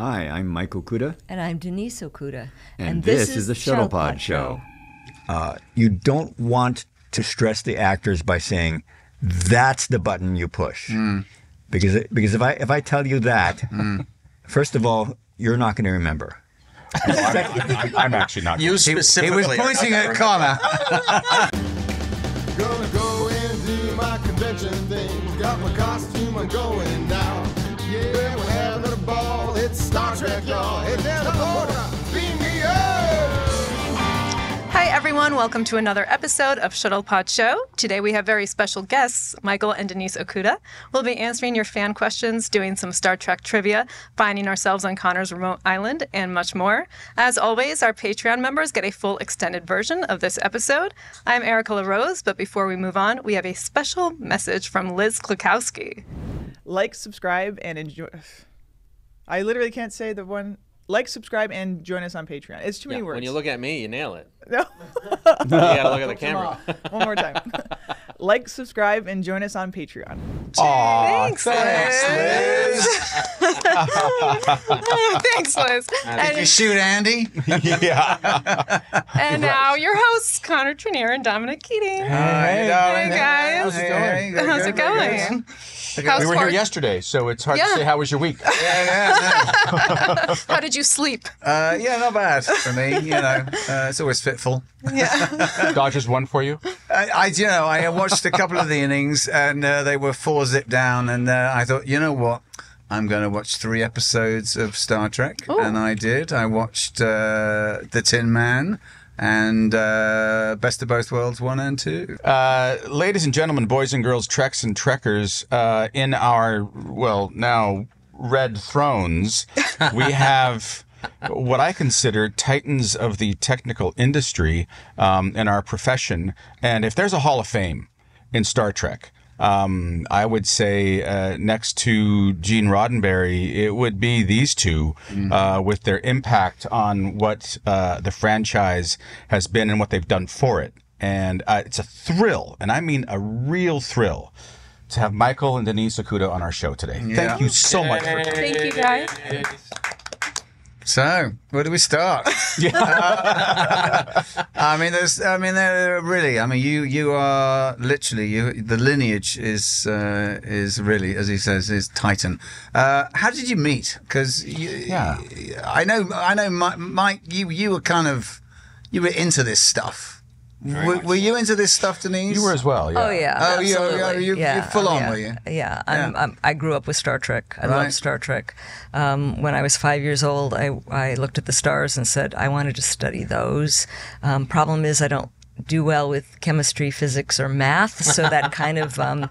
Hi, I'm Mike Okuda. And I'm Denise Okuda. And, this, is the Shuttlepod Show. Uh, you don't want to stress the actors by saying that's the button you push, because it, because if I if I tell you that, first of all, you're not going to remember. I'm, I'm actually not. You He, specifically. he was pointing at Connor. Gonna go and do my convention thing. Got my costume, I'm going Hi, everyone. Welcome to another episode of Shuttlepod Show. Today we have very special guests, Michael and Denise Okuda. We'll be answering your fan questions, doing some Star Trek trivia, finding ourselves on Connor's remote island, and much more. As always, our Patreon members get a full extended version of this episode. I'm Erica LaRose, but before we move on, we have a special message from Liz Klukowski. like, subscribe, and enjoy. I literally can't say the one. Like, subscribe, and join us on Patreon. It's too many words. When you look at me, you nail it. no. You gotta look at the camera. one more time. like, subscribe, and join us on Patreon. Thanks, Liz. Thanks, Liz. Did you And, shoot Andy? yeah. and now your hosts, Connor Trinneer and Dominic Keating. Hey, Hey, guys. How's it going? How's it going? How's We were here yesterday, so it's hard Yeah. to say how was your week. Yeah, yeah, How did you sleep? uh, yeah, not bad for me. You know, uh, it's always fitful. Yeah. Dodgers won for you. I, I, you know, I watched a couple of the innings and uh, they were four zip down, and uh, I thought, you know what? I'm going to watch three episodes of Star Trek, and I did. I watched uh, The Tin Man and uh, Best of Both Worlds one and two. Uh, ladies and gentlemen, boys and girls, Treks and Trekkers, uh, in our, well, now red thrones, we have what I consider titans of the technical industry um, in our profession. And if there's a Hall of Fame in Star Trek, um, I would say uh, next to Gene Roddenberry, it would be these 2 uh, with their impact on what uh, the franchise has been and what they've done for it. And uh, it's a thrill, and I mean a real thrill, to have Michael and Denise Okuda on our show today. Thank you so much for Thank you, guys. So, where do we start? I mean, there's, I mean, they're really, I mean, you, you are literally, you, the lineage is, uh, is really, as he says, is Titan. Uh, how did you meet? Because Yeah. I know, I know, Mi- Mike, you, you were kind of, you were into this stuff. Were, were you into this stuff, Denise? You were as well, yeah. Oh yeah. Oh, you- absolutely. you- you- yeah. you're full oh, on, yeah. were you? Yeah. I'm, Yeah. I'm, I grew up with Star Trek. I Right. love Star Trek. Um, when I was five years old, I I looked at the stars and said I wanted to study those. Um, problem is I don't do well with chemistry, physics, or math, so that kind of um,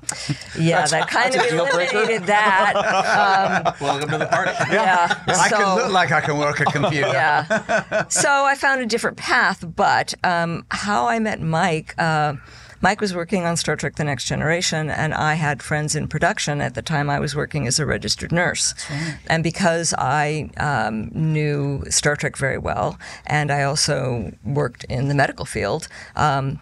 yeah, that kind of eliminated that. Um, Welcome to the party. yeah. I so, can look like I can work a computer. yeah. So I found a different path, but um, how I met Mike. Uh, Mike was working on Star Trek The Next Generation, and I had friends in production at the time I was working as a registered nurse. And because I um, knew Star Trek very well, and I also worked in the medical field, um,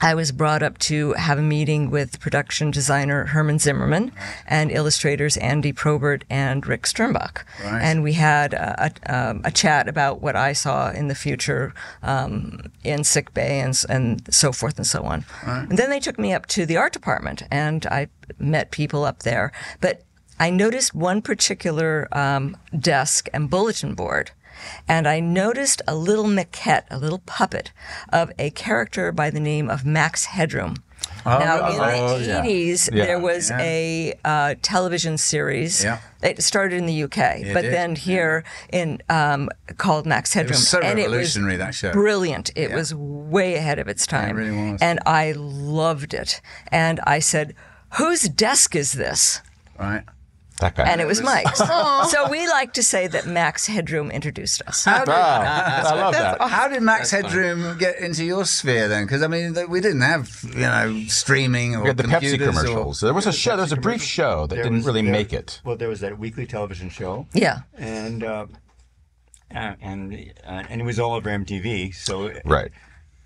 I was brought up to have a meeting with production designer Herman Zimmerman and illustrators Andy Probert and Rick Sternbach. Right. And we had a, a, um, a chat about what I saw in the future um, in sick bay and, and so forth and so on. And then they took me up to the art department and I met people up there. But I noticed one particular um, desk and bulletin board and I noticed a little maquette, a little puppet of a character by the name of Max Headroom. Oh, now, in oh, the yeah. 80s, Yeah. there was a uh, television series. Yeah. It started in the UK, but did. then here in um, called Max Headroom. was so and revolutionary, it was that show. Brilliant. It was way ahead of its time. It really was. And I loved it. And I said, Whose desk is this? Right. That guy. And it was Mike's. so we like to say that Max Headroom introduced us. How did, Ah, I love that. how did Max Headroom get into your sphere then? Because I mean, th- we didn't have you know streaming or We had the Pepsi computers or- commercials. There was a show. There was a brief show that There didn't was- really there- make it. Well, there was that weekly television show, Yeah. and uh, uh, and uh, and it was all over MTV. So Right.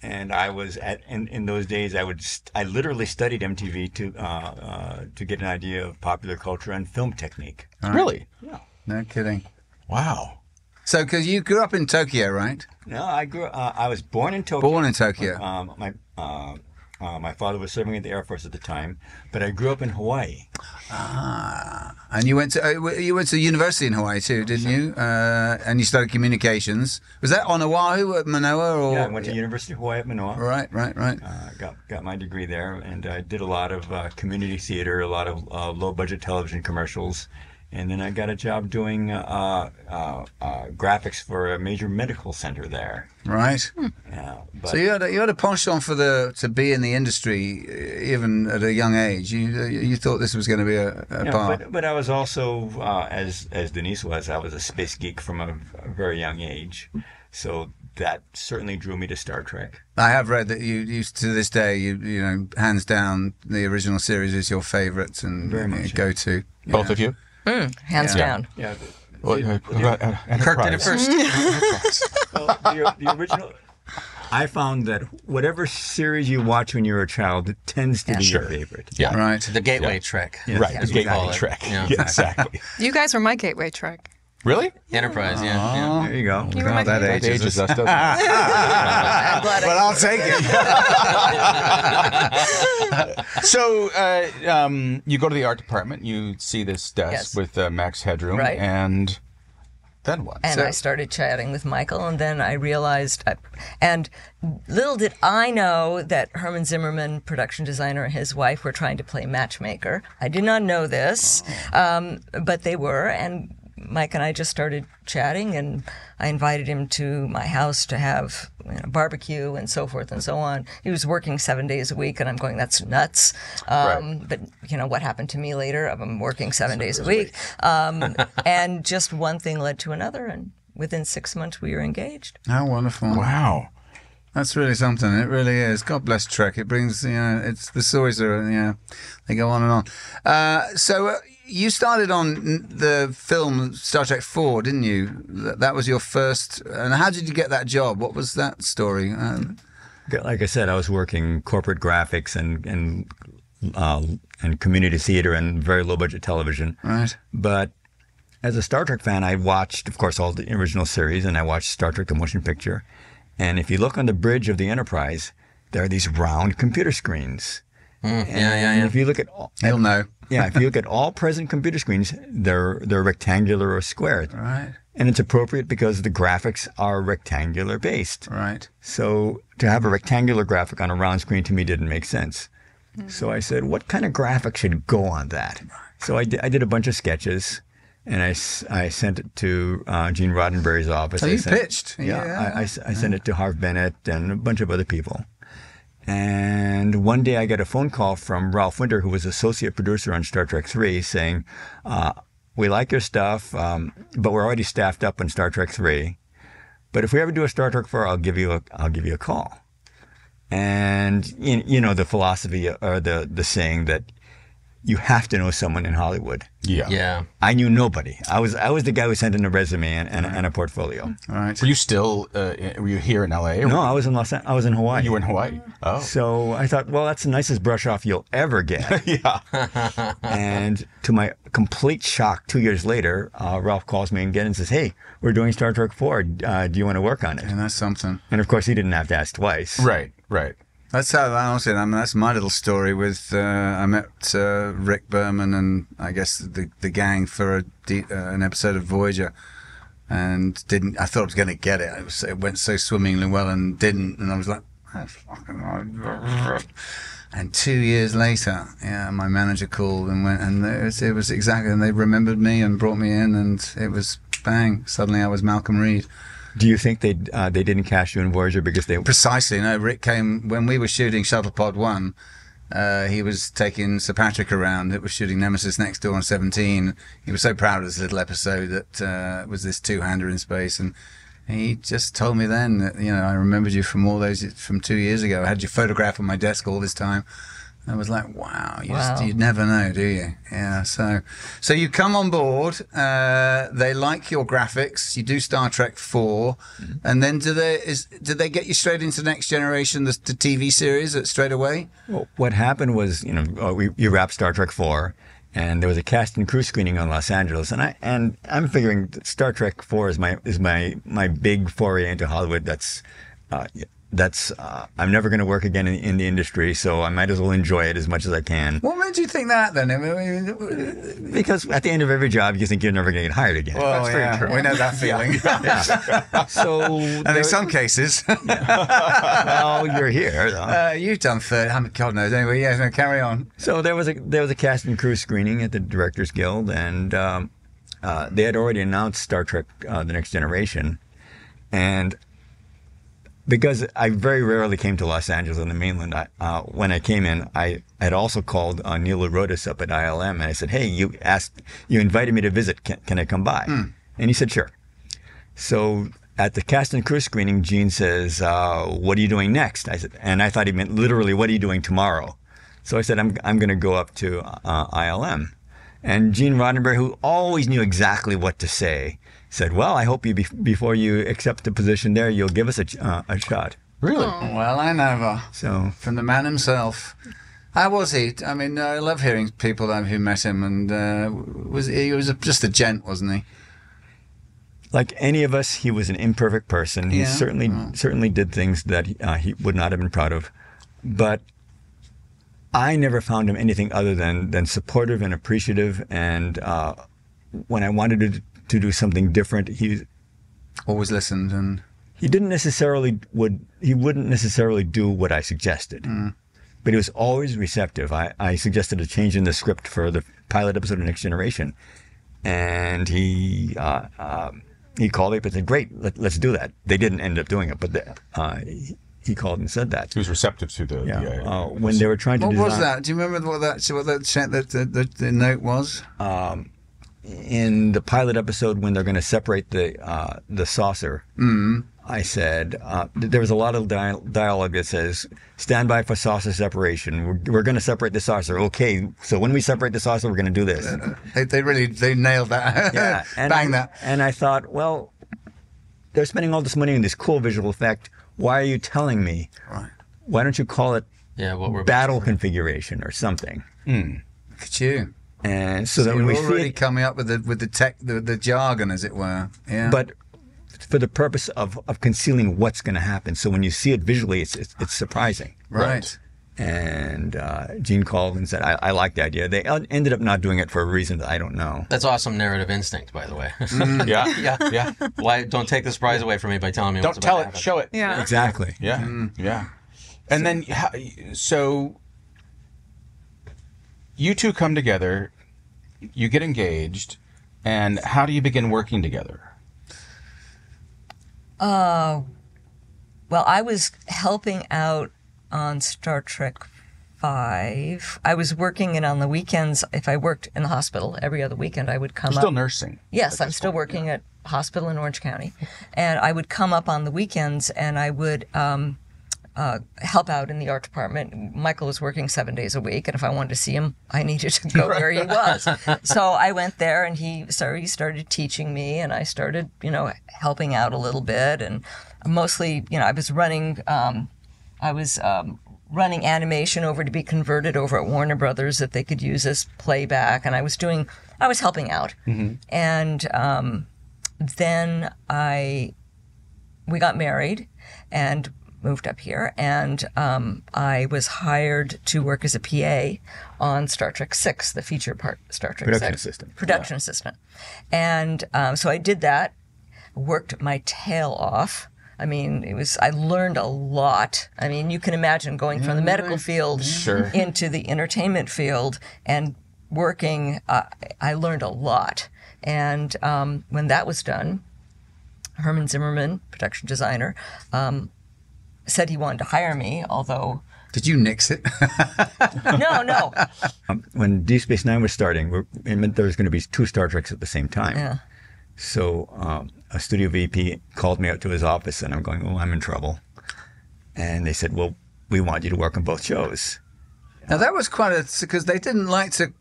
And I was at in, in those days I would st- I literally studied MTV to uh, uh, to get an idea of popular culture and film technique. Really? Yeah. No kidding. Wow. So, because you grew up in Tokyo, right? No, I grew. Uh, I was born in Tokyo. Born in Tokyo. Um, my uh, uh, my father was serving in the Air Force at the time, but I grew up in Hawaii. And you went to uh, you went to university in Hawaii too, didn't you? Uh, and you studied communications. Was that on Oahu at Manoa or? Yeah, I went to University of Hawaii at Manoa. Right, right, right. Uh, got got my degree there, and I did a lot of uh, community theater, a lot of uh, low budget television commercials, and then I got a job doing uh, uh, uh, graphics for a major medical center there. Right. Yeah, but So you had a, you had a penchant for the to be in the industry uh, even at a young age. You uh, you thought this was going to be a, a Yeah, part. but, but I was also, uh, as as Denise was, I was a space geek from a, a very young age, so that certainly drew me to Star Trek. I have read that you, you to this day you you know hands down the original series is your favourite and Very much, go to. Both of you? Hands down. Yeah, Well, uh, uh, Kirk did it first. well, the, the original. I found that whatever series you watch when you're a child it tends to Yeah. be Sure. your favorite. Yeah. Right. The Gateway Trek. Right. as the Gateway call it. Trek. Yeah. Yeah, exactly. You guys were my gateway track. Really? Enterprise. Yeah. yeah. There you go. You that gateway. That ages ages us. us, doesn't it? I'm glad I- But I'll take it. So, uh, um, you go to the art department. You see this desk Yes. with uh, Max Headroom, Right. and then what? And I started chatting with Michael, and then I realized, I, and little did I know that Herman Zimmerman, production designer, and his wife were trying to play matchmaker. I did not know this, um, but they were, and Mike and I just started chatting, and I invited him to my house to have you know, barbecue and so forth and so on. He was working seven days a week, and I'm going, that's nuts. Um, But you know what happened to me later? I'm working seven days a week, um, and just one thing led to another, and within six months we were engaged. How wonderful! Wow. That's really something. It really is. God bless Trek. It brings, you know, it's the stories are, you know, they go on and on. Uh, so uh, you started on the film Star Trek Four, didn't you? That, that was your first. And how did you get that job? What was that story? Um, Like I said, I was working corporate graphics and and uh, and community theater and very low budget television. right. But as a Star Trek fan, I watched, of course, all the original series, and I watched Star Trek: The Motion Picture. And if you look on the bridge of the Enterprise, there are these round computer screens. yeah, yeah, And yeah. if you look at all, He'll know. Yeah, if you look at all present computer screens, they're they're rectangular or square. Right. And it's appropriate because the graphics are rectangular based. Right. So to have a rectangular graphic on a round screen to me didn't make sense. So I said, what kind of graphic should go on that? So I did, I did a bunch of sketches and I, s- I sent it to uh, Gene Roddenberry's office. So I you pitched. Yeah, Yeah. I, I I sent it to Harve Bennett and a bunch of other people. And one day I get a phone call from Ralph Winter, who was associate producer on Star Trek 3, saying, uh, We like your stuff, um, but we're already staffed up on Star Trek 3. But if we ever do a Star Trek 4, I'll give you a, I'll give you a call. And you, you know the philosophy or the, the saying that you have to know someone in Hollywood. Yeah. Yeah. I knew nobody. I was I was the guy who sent in a resume and, and, and a portfolio. Right. Were you still? Uh, were you here in L.A.? or No, I was in Los I was in Hawaii. You were in Hawaii. Oh. So I thought, well, that's the nicest brush off you'll ever get. Yeah. and to my complete shock, two years later, uh, Ralph calls me again and says, "Hey, we're doing Star Trek Four. Uh, do you want to work on it?" And that's something. And of course, he didn't have to ask twice. Right. Right. That's how I also. I mean, that's my little story with. Uh, I met uh, Rick Berman and I guess the the gang for a uh, an episode of Voyager, and didn't. I thought I was going to get it. It, was, it went so swimmingly well and didn't, and I was like, "Ah, fucking. And two years later, yeah, my manager called and went, and it was, it was exactly, and they remembered me and brought me in, and it was bang. Suddenly, I was Malcolm Reed. Do you think they uh, they didn't cast you in Voyager because they? Precisely. No, Rick came when we were shooting Shuttlepod One. Uh, he was taking Sir Patrick around. It was shooting Nemesis Next Door on 17. He was so proud of this little episode that uh, was this two-hander in space, and he just told me then that you know I remembered you from all those from two years ago. I had your photograph on my desk all this time. I was like, wow, you Wow. just you never know, do you? Yeah. So, so you come on board. Uh, they like your graphics. You do Star Trek 4 and then do they is did they get you straight into Next Generation, the, the TV series, straight away? Well, what happened was, you know, uh, we, you wrapped Star Trek Four, and there was a cast and crew screening in Los Angeles, and I and I'm figuring Star Trek Four is my is my my big foray into Hollywood. That's uh, that's uh, I'm never going to work again in, in the industry, so I might as well enjoy it as much as I can. What made you think that then? I mean, Because at the end of every job, you think you're never going to get hired again. well, yeah, very true. we know that feeling. so and there- in some cases, well, you're here. Though. uh, you've done third. I mean, God knows. Anyway, yeah, no, carry on. So there was a there was a cast and crew screening at the Directors Guild, and um, uh, they had already announced Star Trek: uh, The Next Generation, and because I very rarely came to Los Angeles on the mainland, I, uh, when I came in, I had also called uh, Neil Arotis up at ILM, and I said, "Hey, you asked, you invited me to visit. Can, can I come by?" And he said, "Sure." So at the cast and crew screening, Gene says, uh, "What are you doing next?" I said, and I thought he meant literally, "What are you doing tomorrow?" So I said, "I'm I'm going to go up to uh, ILM," and Gene Roddenberry, who always knew exactly what to say, said, "Well, I hope you be- before you accept the position there, you'll give us a uh, a shot." Really? Well, I never. So From the man himself. How was he? I mean, I love hearing people who met him, and uh, was he was just a gent, wasn't he? like any of us, he was an imperfect person. He Yeah. certainly certainly did things that uh, he would not have been proud of, but I never found him anything other than than supportive and appreciative. And uh, when I wanted to to do something different, he Always listened, and he didn't necessarily would he wouldn't necessarily do what I suggested. But he was always receptive. I, I suggested a change in the script for the pilot episode of Next Generation, and he uh, um, he called me up and said, "Great, let, let's do that." They didn't end up doing it, but the, uh, he, he called and said that. He was receptive to the. Yeah, the, uh, when they were trying to what design was that? Do you remember what that what that chat that the, the, the note was? In the pilot episode when they're going to separate the uh, the saucer, I said uh, there was a lot of dia- dialogue that says "Stand by for saucer separation. We're, we're going to separate the saucer." Okay, so when we separate the saucer, we're going to do this. They, they really they nailed that. yeah, and bang I, that. And I thought, well, they're spending all this money on this cool visual effect. Why are you telling me? Right. Why don't you call it Yeah, what we're battle configuration or something? Look at you. And so, So that when we you're see already it, coming up with the with the tech the, the jargon, as it were. Yeah. but for the purpose of, of concealing what's going to happen. So when you see it visually, it's it's, it's surprising. right. And uh, Gene called and said, I, I like the idea. They ended up not doing it for a reason that I don't know. That's awesome narrative instinct, by the way. Mm. Yeah. yeah. Yeah. Why don't take the surprise away from me by telling me Don't what's tell to it. happen. Show it. Yeah. Exactly. Yeah. Mm. Yeah. And then, so you two come together, you get engaged, and how do you begin working together? Uh, Well, I was helping out on Star Trek Five. I was working, and on the weekends, if I worked in the hospital every other weekend, I would come You're up. still nursing. Yes, I'm still working at hospital in Orange County, and I would come up on the weekends and I would um, uh, help out in the art department. Michael was working seven days a week, and if I wanted to see him, I needed to go where he was. so I went there, and he started, he started teaching me, and I started, you know, helping out a little bit, and mostly, you know, I was running. Um, I was um, running animation over to be converted over at Warner Brothers that they could use as playback, and I was doing, I was helping out, and um, then I, we got married, and moved up here, and um, I was hired to work as a PA on Star Trek Six, the feature part, Star Trek Production Six, assistant. production assistant, and um, so I did that, worked my tail off. I mean, it was. I learned a lot. I mean, you can imagine going from the medical field Sure. into the entertainment field and working. Uh, I learned a lot, and um, when that was done, Herman Zimmerman, production designer, um, said he wanted to hire me. Although, Did you nix it? no, no, When Deep Space Nine was starting, it meant there was going to be two Star Treks at the same time. yeah. So um, a studio VP called me out to his office, and I'm going, "Oh, I'm in trouble." And they said, "Well, we want you to work on both shows." now that was quite a because they didn't like to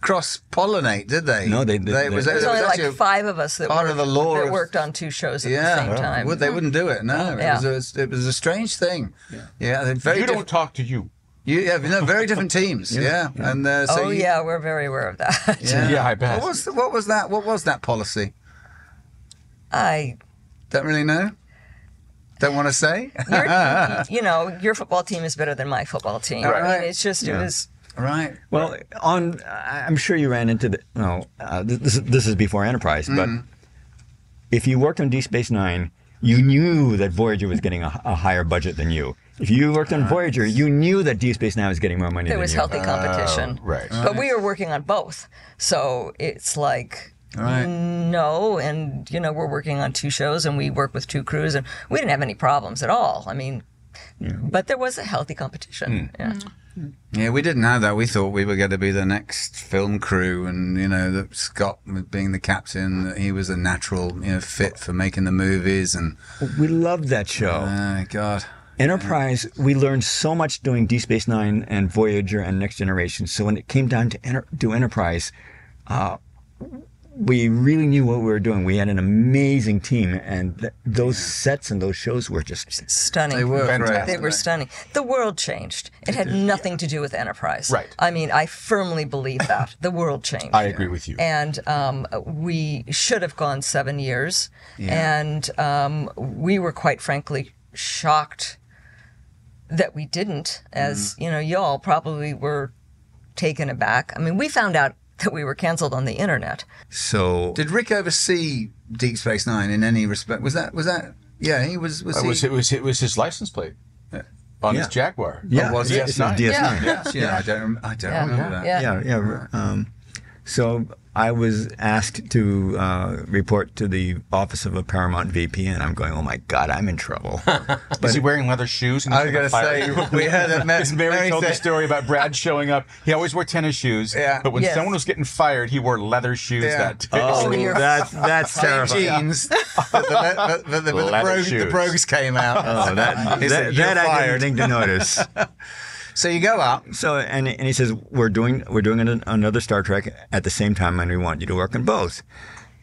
cross pollinate, did they? No, they- they- They, was, There was it only actually like five of us that, part worked, of the law that of- worked on two shows at Yeah, the same time. Would, they wouldn't do it. No, Yeah. it, was a, it was a strange thing. Yeah, they're very you don't talk to you. You, yeah, no, very different teams. yeah. and uh, so oh you- yeah, we're very aware of that. yeah, Yeah, I bet. What was, what was that? What was that policy? I Don't really know. Don't want to say. you know, your football team is better than my football team. I mean, it's just it was right. Well, on I- I'm sure you ran into the no. Uh, this this is before Enterprise, but mm. if you worked on Deep Space Nine, you knew that Voyager was getting a, a higher budget than you. If you worked on Voyager, you knew that Deep Space Nine was getting more money there than was you. healthy oh, competition. right. But we were working on both, so it's like. Right. No, and you know we're working on two shows, and we work with two crews, and we didn't have any problems at all. I mean, but there was a healthy competition. Hmm. Yeah. Hmm. Yeah, we didn't have that. We thought we were going to be the next film crew, and you know that Scott being the captain, that he was a natural, you know, fit for making the movies. And We loved that show. oh god, Enterprise, we learned so much doing Deep Space Nine and Voyager and Next Generation. So when it came down to enter, do Enterprise, uh, we really knew what we were doing. We had an amazing team, and th- those sets and those shows were just Stunning. they were Fantastic. They were stunning. The world changed. It had nothing to do with Enterprise. Right. I mean, I firmly believe that. The world changed. I agree with you. And um, we should have gone seven years. And um, we were quite frankly shocked that we didn't, as, Mm. you know, y'all probably were taken aback. I mean, we found out that we were canceled on the internet. so. Did Rick oversee Deep Space Nine in any respect? Was that was that? Yeah, he was. Was It he? was, it was it was his license plate on his Jaguar. yeah, Oh, was it? it DS9. DS9. Yeah. yeah, I don't. I don't Yeah. remember that. Yeah. Yeah, yeah. Um, so I was asked to uh, report to the office of a Paramount VP, and I'm going, oh my God, I'm in trouble. Is he wearing leather shoes? I he's was gonna going to fire say we heard that. Because Mary, Mary told the story about Brad showing up. He always wore tennis shoes. Yeah. But when Yes. someone was getting fired, he wore leather shoes Yeah. that day. Oh, you're that's that's terrifying. jeans. but the, but, but the, but the, brogues, the brogues came out. Oh, that He that, that I didn't think to notice. So you go out. So and and he says we're doing we're doing an, another Star Trek at the same time, and we want you to work on both.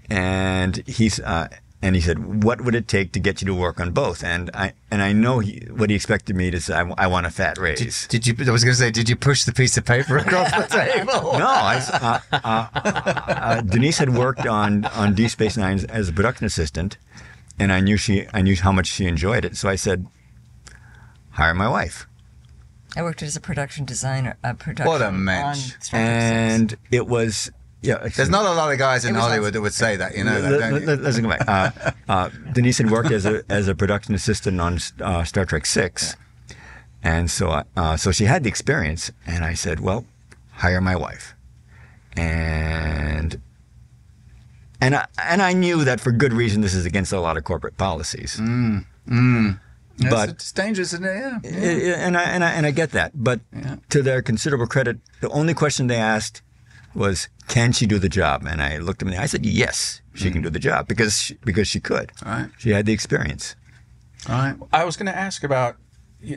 And he's uh, and he said, what would it take to get you to work on both? And I and I know he, what he expected me to say. I, I want a fat raise. Did you? I was going to say, did you push the piece of paper across the table? No, I, uh, uh, uh, Denise had worked on on Deep Space Nine as a production assistant, and I knew she I knew how much she enjoyed it. So I said, hire my wife. I worked as a production designer. A production What a on mensch. Star And it was yeah. There's not a lot of guys in Hollywood on- that would say that. You know that, Let- don't you? let- Let's go back. Uh, uh, Denise had worked as a as a production assistant on uh, Star Trek Six, and so I- uh, so she had the experience. And I said, "Well, hire my wife," and and I, and I knew that for good reason. This is against a lot of corporate policies. Yes, but- it's dangerous, isn't it? Yeah. I- I- and I and I and I get that. But to their considerable credit, the only question they asked was, "Can she do the job?" And I looked at them. I said, "Yes, she can mm. do the job because she, because she could. Right. She had the experience." All right. I was going to ask about.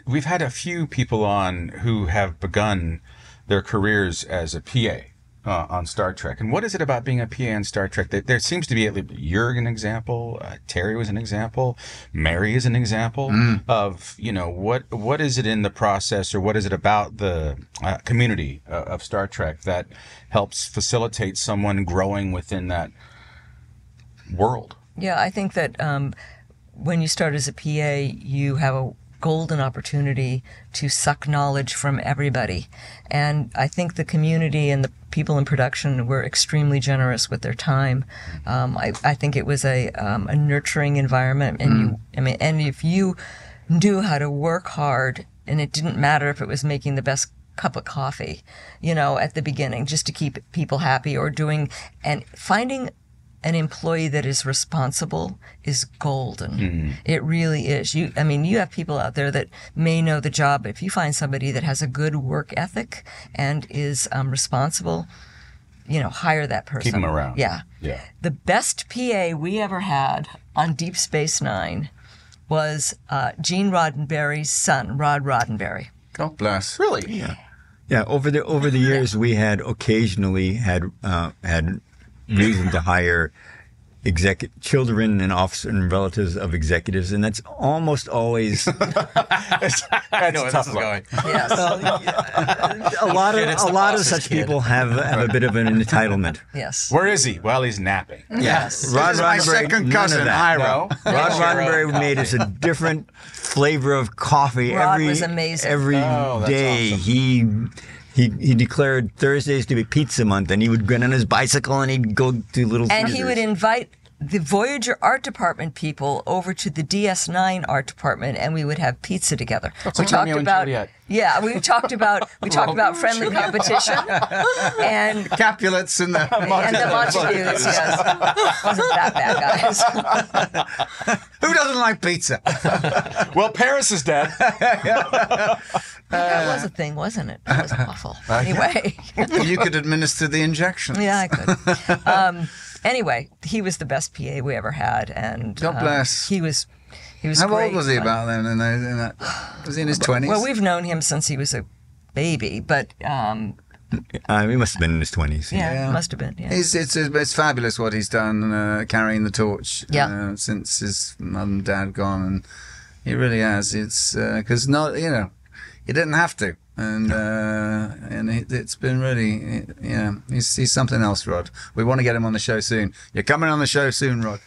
We've had a few people on who have begun their careers as a PA uh, on Star Trek. And what is it about being a PA on Star Trek? That there seems to be at least you're an example. Uh, Terry was an example. Mary is an example of you know what what is it in the process or what is it about the uh, community uh, of Star Trek that helps facilitate someone growing within that world. Yeah, I think that um, when you start as a PA, you have a golden opportunity to suck knowledge from everybody. And I think the community and the people in production were extremely generous with their time. Um, I, I think it was a, um, a nurturing environment. And you, I mean, and if you knew how to work hard, and it didn't matter if it was making the best cup of coffee, you know, at the beginning, just to keep people happy or doing and finding an employee that is responsible is golden. It really is. You, I mean, you have people out there that may know the job. But if you find somebody that has a good work ethic and is um, responsible, you know, hire that person. Keep 'em around. Yeah. Yeah. The best PA we ever had on Deep Space Nine was uh, Gene Roddenberry's son, Rod Roddenberry. God bless. Really? Yeah, Yeah, over the over the years, we had occasionally had uh, had reason to hire execu- children and officers and relatives of executives, and that's almost always I know where this is going. Yes. a lot of a lot of such kid. people have have a bit of an entitlement. yes. Where is he? Well, he's napping. Yes. Rod This is my Roddenberry, second cousin, of that. Iro. Rod Hero Roddenberry oh, made us a different flavor of coffee Rod every was amazing. every Oh, day. awesome. He he he declared Thursdays to be pizza month, and he would get on his bicycle and he'd go to little. And he would invite the Voyager art department people over to the DS9 art department, and we would have pizza together. we talked Romeo and yeah, we talked about we talked about friendly competition and Capulets and the and the Montagues. Yes, wasn't that bad, guys? Who doesn't like pizza? Well, Paris is dead. that was a thing, wasn't it? That was awful. Anyway, you could administer the injection. yeah, I could. Um, anyway, he was the best PA we ever had, and God um, bless. he was. He was. How great, old was he but- about then? In, those, in that, was he in his twenties? Well, we've known him since he was a baby, but um, Uh, he must have been in his twenties. yeah, Yeah. must have been. Yeah. It's, it's it's fabulous what he's done, uh, carrying the torch. Yeah. Uh, since his mum and dad gone, and he really has. It's because not you know, he didn't have to, and uh, and it, it's been really yeah. He's he's something else, Rod. We want to get him on the show soon. You're coming on the show soon, Rod.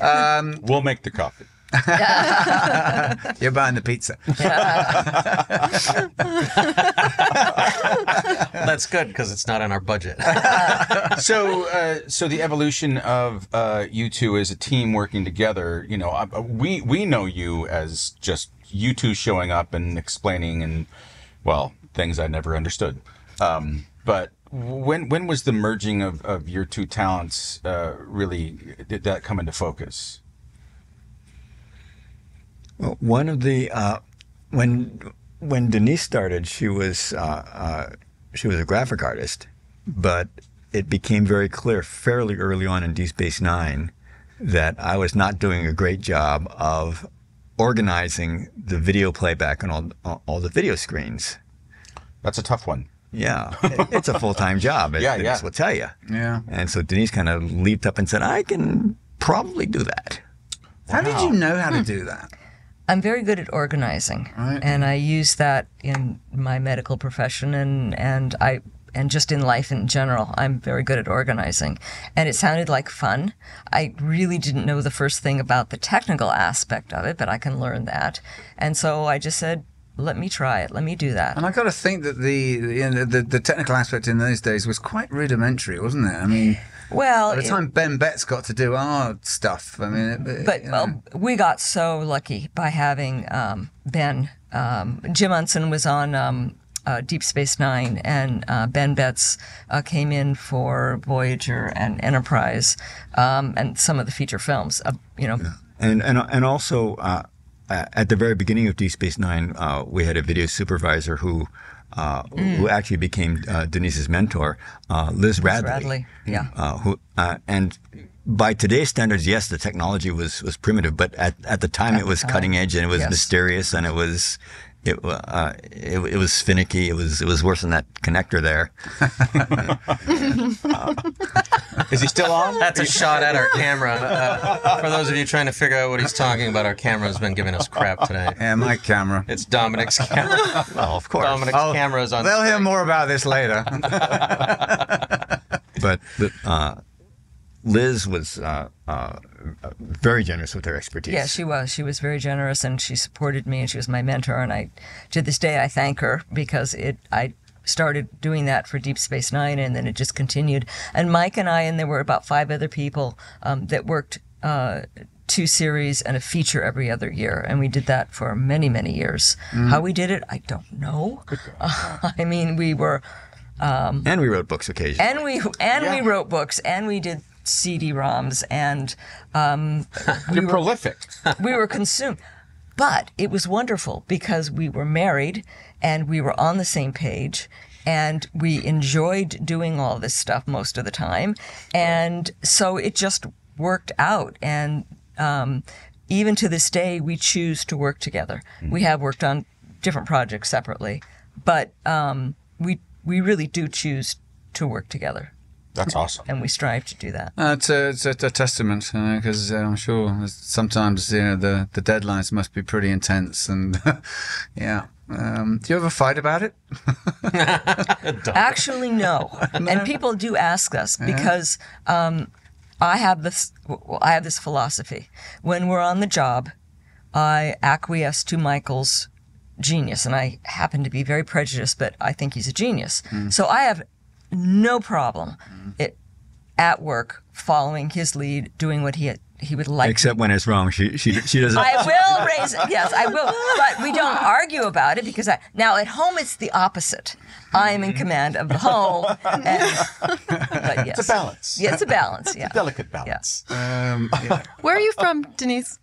Um, We'll make the coffee. you're buying the pizza. That's good because it's not in our budget. so, uh, so the evolution of uh, you two as a team working together. You know, uh, we we know you as just you two showing up and explaining and well things I never understood. Um, but when when was the merging of, of your two talents uh, really did that come into focus? Well, one of the uh, when when Denise started, she was uh, uh, she was a graphic artist, but it became very clear fairly early on in Deep Space Nine that I was not doing a great job of organizing the video playback on all all, all the video screens. That's a tough one. Yeah, it's a full time job. as Yeah, Denise yeah. will tell you. Yeah. And so Denise kind of leaped up and said, "I can probably do that." How did you know how to hmm. do that? I'm very good at organizing, Right. and I use that in my medical profession and and I and just in life in general. I'm very good at organizing, and it sounded like fun. I really didn't know the first thing about the technical aspect of it, but I can learn that, and so I just said, "Let me try it. Let me do that." And I got to think that the, you know, the the technical aspect in those days was quite rudimentary, wasn't it? I mean, Well, by the it- time Ben Betts got to do our stuff, I mean, it, it- But you know. well, we got so lucky by having um, Ben. Um, Jim Unson was on um, uh, Deep Space Nine, and uh, Ben Betts uh, came in for Voyager and Enterprise, um, and some of the feature films. Uh, you know, And and and also uh, at the very beginning of Deep Space Nine, uh, we had a video supervisor who. Uh, Who actually became uh, Denise's mentor, uh, Liz Radley. Radley, yeah. Uh, who uh, and by today's standards, yes, the technology was was primitive, but at, at the time it was cutting edge and it was yes. mysterious and it was it, uh, it it was finicky. It was it was worse than that connector there. Is he still on? That's a shot at our camera. Uh, for those of you trying to figure out what he's talking about, our camera has been giving us crap today. yeah, my camera. It's Dominic's camera. Well, of course, Dominic's camera is on. They'll hear more about this later. but the, uh, Liz was uh, uh, very generous with her expertise. yeah, she was. She was very generous, and she supported me, and she was my mentor. And I, to this day, I thank her because it. I started doing that for Deep Space Nine, and then it just continued. And Mike and I, and there were about five other people um, that worked. Uh, Two series and a feature every other year, and we did that for many, many years. How we did it, I don't know. I mean, we were, and we wrote books occasionally. and we and we wrote books, and we did CD-ROMs, and You're prolific. we were consumed. But it was wonderful because we were married and we were on the same page and we enjoyed doing all this stuff most of the time. And so it just worked out. And um, even to this day, we choose to work together. We have worked on different projects separately, but um, we, we really do choose to work together. That's awesome. and we strive to do that. Uh, it's, a, it's a, a testament because uh, I'm sure sometimes you know the, the deadlines must be pretty intense and yeah. Um, do you ever fight about it? Actually, no. And people do ask us because um, I have this. Well, I have this philosophy. When we're on the job, I acquiesce to Michael's genius, and I happen to be very prejudiced, but I think he's a genius. So I have no problem it, at work following his lead, doing what he he would like. Except when it's wrong, she she she doesn't. I will raise it. Yes, I will. But we don't argue about it because I now at home it's the opposite. I am in command of the home. And, but yes, It's a balance. Yeah, it's a balance. Yeah. Delicate balance. Um, yeah. Where are you from, Denise?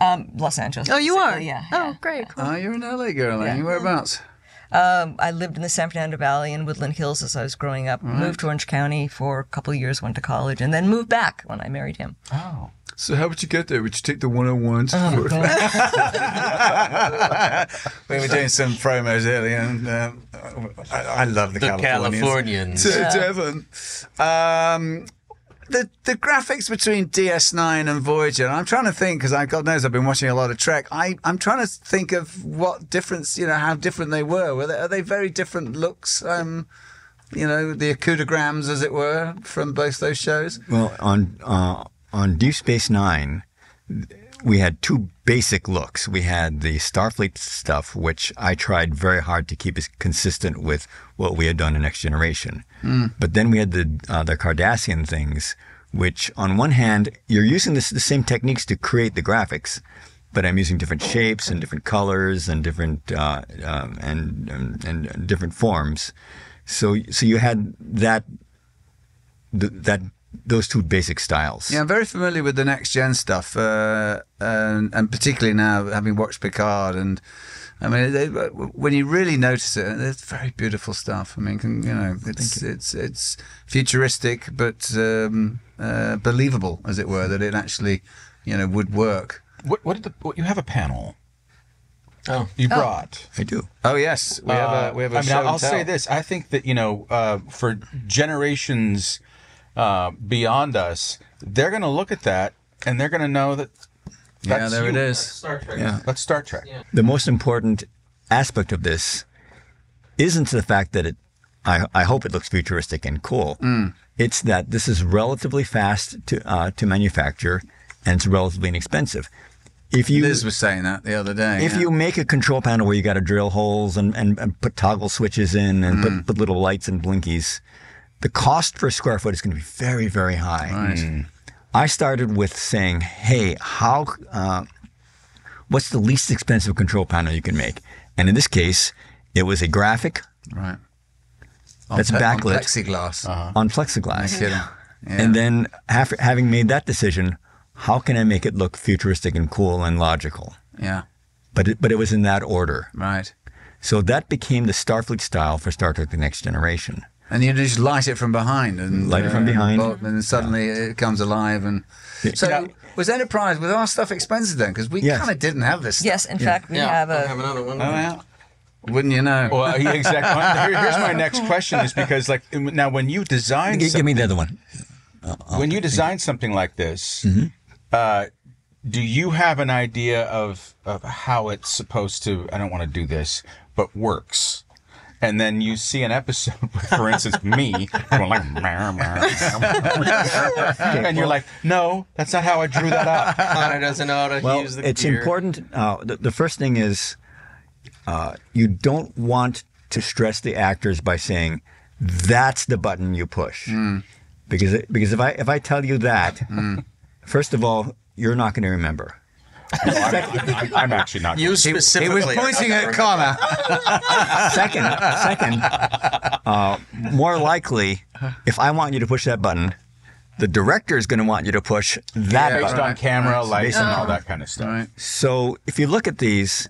Um, Los Angeles. Oh, you are? basically, Yeah. Oh, great. Cool. oh, you're an LA girl, yeah. Whereabouts? Um, I lived in the San Fernando Valley in Woodland Hills as I was growing up. Moved to Orange County for a couple of years, went to college, and then moved back when I married him. Oh. So how would you get there? Would you take the 101s? we were doing some promos earlier, and um, I, I love the, The Californians. Californians. To Devon. Um, the the graphics between DS9 and Voyager. I'm trying to think because I God knows I've been watching a lot of Trek. I I'm trying to think of what difference you know how different they were. Were they, are they very different looks? Um, you know the Okudagrams, as it were, from both those shows. Well, on uh, on Deep Space Nine, we had two basic looks. We had the Starfleet stuff, which I tried very hard to keep as consistent with what we had done in Next Generation. But then we had the uh, the Cardassian things, which on one hand you're using this, the same techniques to create the graphics, but I'm using different shapes and different colors and different uh, um, and, and and different forms. So so you had that th- that those two basic styles. Yeah, I'm very familiar with the next gen stuff, uh, and, and particularly now having watched Picard. And I mean, they, when you really notice it, it's very beautiful stuff. I mean, can, you know, it's it's it's futuristic but um, uh, believable, as it were, that it actually, you know, would work. What, what did the, what, you have a panel Oh. you brought. I do. Oh yes, we have a we have a Uh, mean, show I'll, I'll say this: I think that you know, uh, for generations uh, beyond us, they're going to look at that and they're going to know that. Yeah, that's there it you. is. Star Trek. Yeah. That's Star Trek. The most important aspect of this isn't the fact that it. I, I hope it looks futuristic and cool. It's that this is relatively fast to uh, to manufacture, and it's relatively inexpensive. If you Liz was saying that the other day. if yeah. you make a control panel where you got to drill holes and, and, and put toggle switches in and put, put little lights and blinkies, the cost per square foot is going to be very, very high. Right. I started with saying, hey, how, uh, what's the least expensive control panel you can make? And in this case, it was a graphic right. that's On pe- on backlit plexiglass. on plexiglass. Kidding. Yeah. And then after having made that decision, how can I make it look futuristic and cool and logical? yeah, But it, but it was in that order. right. So that became the Starfleet style for Star Trek: The Next Generation. And you just light it from behind, and Light it from behind. and then suddenly it comes alive. And so, Yeah. was Enterprise was our stuff expensive then? Because we Yes. kind of didn't have this. Yes, in fact, we Yeah. have I a. have another one. Stuff. Oh, yeah. Wouldn't you know? Well, exactly. Here's my next question: is because like now when you design G- some- give me the other one. when you design something like this, Mm-hmm. uh, do you have an idea of of how it's supposed to? I don't want to do this, but works. And then you see an episode, with, for instance, me going like, "Meow, meow, meow." and you're like, no, that's not how I drew that up. Connor doesn't know how to Well, use the it's gear. important. Uh, the, the first thing is uh, you don't want to stress the actors by saying that's the button you push, because it, because if I if I tell you that, first of all, you're not going to remember. I'm, I'm actually not. You he, specifically. he was pointing at Connor. Second, second, uh, more likely, if I want you to push that button, the director is going to want you to push that Yeah, based button. on camera, lights, and all that kind of stuff. right. So if you look at these,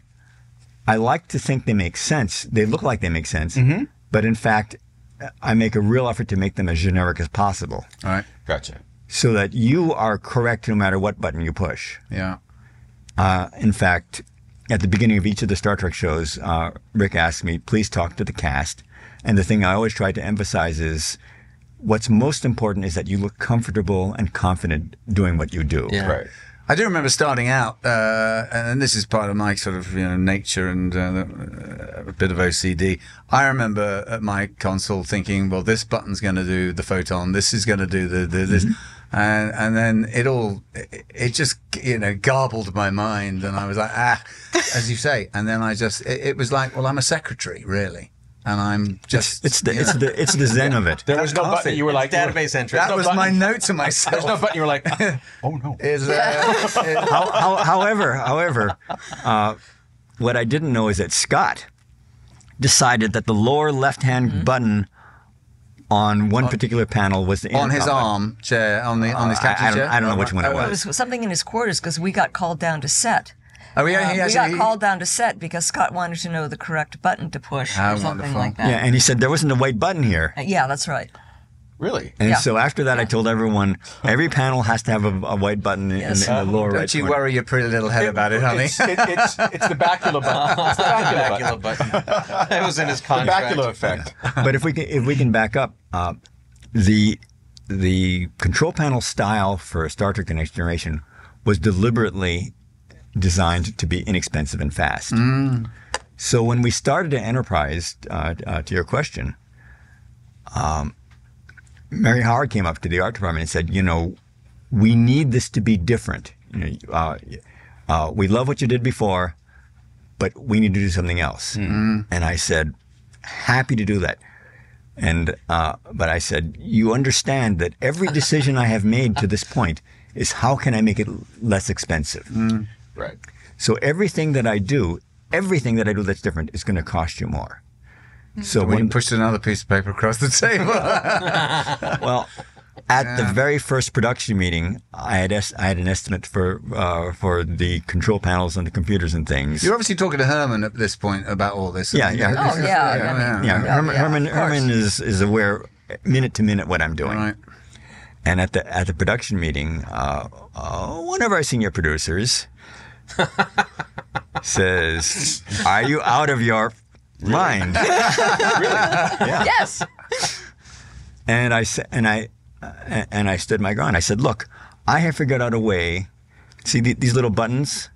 I like to think they make sense. They look like they make sense, but in fact, I make a real effort to make them as generic as possible, All right. Gotcha. so that you are correct no matter what button you push. Yeah. Uh, in fact, at the beginning of each of the Star Trek shows, uh, Rick asked me, please talk to the cast. And the thing I always try to emphasize is what's most important is that you look comfortable and confident doing what you do. Yeah. Right. I do remember starting out, uh, and this is part of my sort of you know nature and uh, a bit of OCD. I remember at my console thinking, well, this button's going to do the photon, this is going to do the, the this, and and then it all it, it just you know garbled my mind, and I was like, ah, as you say, and then I just it, it was like, well, I'm a secretary really, and I'm just It's the it's the it's the zen of it. There was no button. You were like Database entry. that no was my note to myself. There's no button. You were like, oh no. Is, uh, it- How, how, however, however, uh, what I didn't know is that Scott decided that the lower left-hand Mm-hmm. button on one particular panel was the on his intercom arm chair, on the on his I- captain I don't- chair. I don't know which one it Oh, was. It was something in his quarters because we got called down to set. Oh, yeah, Uh, he we actually- got called down to set because Scott wanted to know the correct button to push How or something wonderful. like that. Yeah, and he said there wasn't a white button here. Uh, yeah, that's right. Really? And Yeah. so after that, I told everyone every panel has to have a, a white button in, Yes. in the lower right Don't you corner. worry your pretty little head about it, honey. It's, it, it's, it's the Bakula button. It's the Bakula Bakula button. button. That was in his contract. The contract. Bakula effect. but if we can if we can back up, uh, the the control panel style for Star Trek: The Next Generation was deliberately designed to be inexpensive and fast. So when we started at Enterprise, uh, uh, to your question, um, Merri Howard came up to the art department and said, you know, we need this to be different. You know, uh, uh, we love what you did before, but we need to do something else. And I said, happy to do that. And uh, but I said, you understand that every decision I have made to this point is how can I make it less expensive. Right. So everything that I do, everything that I do that's different is going to cost you more. So when when you pushed another piece of paper across the table. well, at the very first production meeting, I had es- I had an estimate for uh, for the control panels and the computers and things. You're obviously talking to Herman at this point about all this. Yeah, yeah. Oh, yeah, I mean, yeah, Yeah, Herman, Herman. Herman is is aware minute to minute what I'm doing. Right. And at the at the production meeting, uh, uh, one of our senior producers says, "Are you out of your mind?" Yes. And I said, and I, uh, and I stood my ground. I said, "Look, I have figured out a way. See the, these little buttons?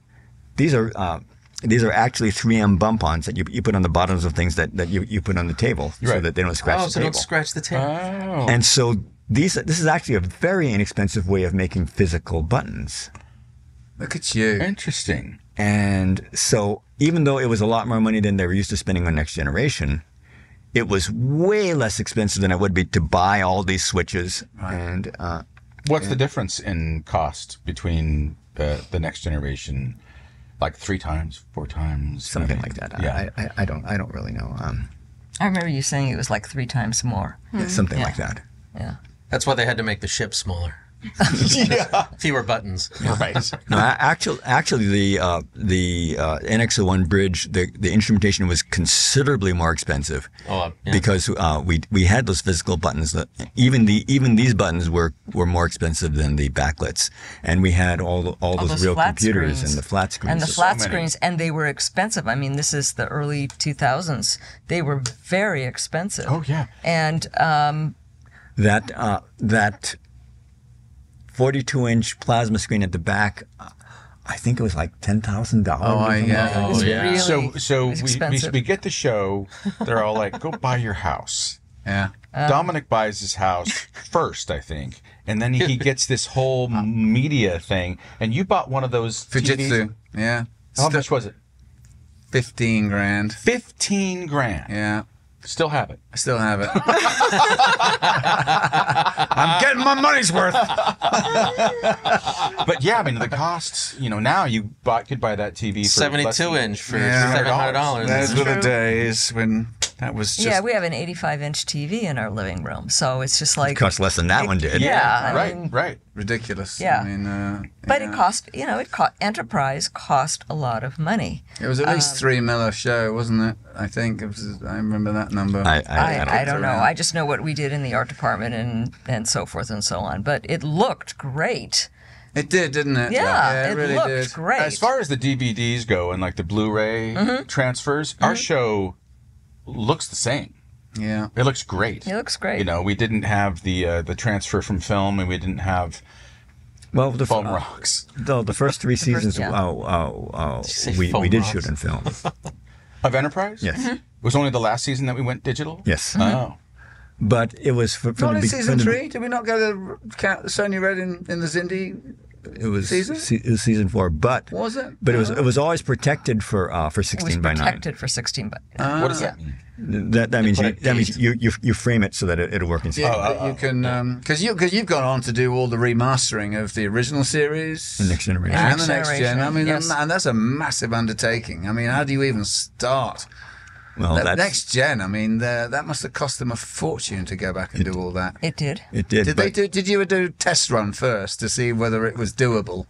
These are uh, these are actually 3M bump-ons that you, you put on the bottoms of things that, that you, you put on the table so that they don't scratch Oh, the so table. Oh, so don't scratch the table. Oh. And so these this is actually a very inexpensive way of making physical buttons. Look at you. Interesting. And so even though it was a lot more money than they were used to spending on Next Generation, it was way less expensive than it would be to buy all these switches. And uh, What's the difference in cost between uh, the next generation? Like three times, four times, something I mean, like that. Yeah. I, I, I don't I don't really know. Um, I remember you saying it was like three times more. something Yeah. like that. Yeah. That's why they had to make the ship smaller. Fewer buttons. right. No, actually, actually, the uh, the uh, NX-01 bridge, the, the instrumentation was considerably more expensive Oh, uh, yeah. because uh, we we had those physical buttons. That even the even these buttons were, were more expensive than the backlets, and we had all the, all, All those, real computers screens. and the flat screens. And the So- flat many. screens, and they were expensive. I mean, this is the early 2000s. They were very expensive. Oh yeah. And um, that uh, that 42 inch plasma screen at the back. uh, I think it was like ten thousand dollars. Oh, I- yeah. it was yeah. really So so we, we we get the show. They're all like, "Go buy your house." Yeah. Dominic buys his house first, I think, and then he gets this whole media thing. And you bought one of those TVs. Fujitsu. Yeah. How Sti- much was it? 15 grand. Fifteen grand. Yeah. Still have it. I still have it. I'm getting my money's worth. But yeah, I mean the costs. You know, now you buy, could buy that TV for less 72 than- inch for Yeah. $700. Those were the days when that was just. yeah, we have an 85 inch TV in our living room, so it's just like It cost less than that one did. Yeah, I right, mean- right. ridiculous. Yeah. I mean, uh, But yeah. it cost, you know, it cost Enterprise cost a lot of money. It was at Um, least three mil a show, wasn't it? I think it was. I remember that number. I, I, I, I don't, I, don't know. I just know what we did in the art department and and so forth and so on. But it looked great. it did, didn't it? Yeah, it, it really looked did. great. As far as the DVDs go and like the Blu-ray Mm-hmm. transfers, our show looks the same. Yeah. It looks great. It looks great. You know, we didn't have the uh, the transfer from film, and we didn't have Well, the foam uh, rocks the, the first three seasons yeah. uh, uh, uh, say we, we did rocks? shoot in film. of Enterprise. Yes. Mm-hmm. It was only the last season that we went digital. Yes. Oh, But it was fr- from Not the in be- season from the- three. Did we not go to Ca- Sony Red in, in the Xindi? It was Season? se- it was season four, but Was it? But it was it was always protected for uh, for it was sixteen by nine. protected for 16 by what does that mean? That that means you, that means you, you you frame it so that it, it'll work in Yeah, season. but you can because you because you've gone on to do all the remastering of the original series, The Next Generation. and the next gen. I Generation, mean, yes. and, and that's a massive undertaking. I mean, how do you even start? Well, That that's next gen. I mean, the, that must have cost them a fortune to go back and do all that. It did. it did. Did they do? Did you do a test run first to see whether it was doable?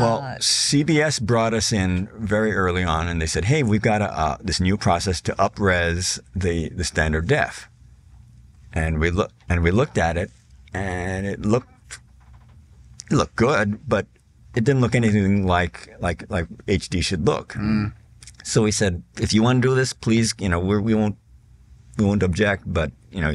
Well, Uh, CBS brought us in very early on, and they said, "Hey, we've got a, uh, this new process to upres the the standard def," and we look and we looked at it, and it looked it looked good, but it didn't look anything like like like HD should look. So we said, "If you want to do this, please, you know, we're, we won't we won't object, but you know,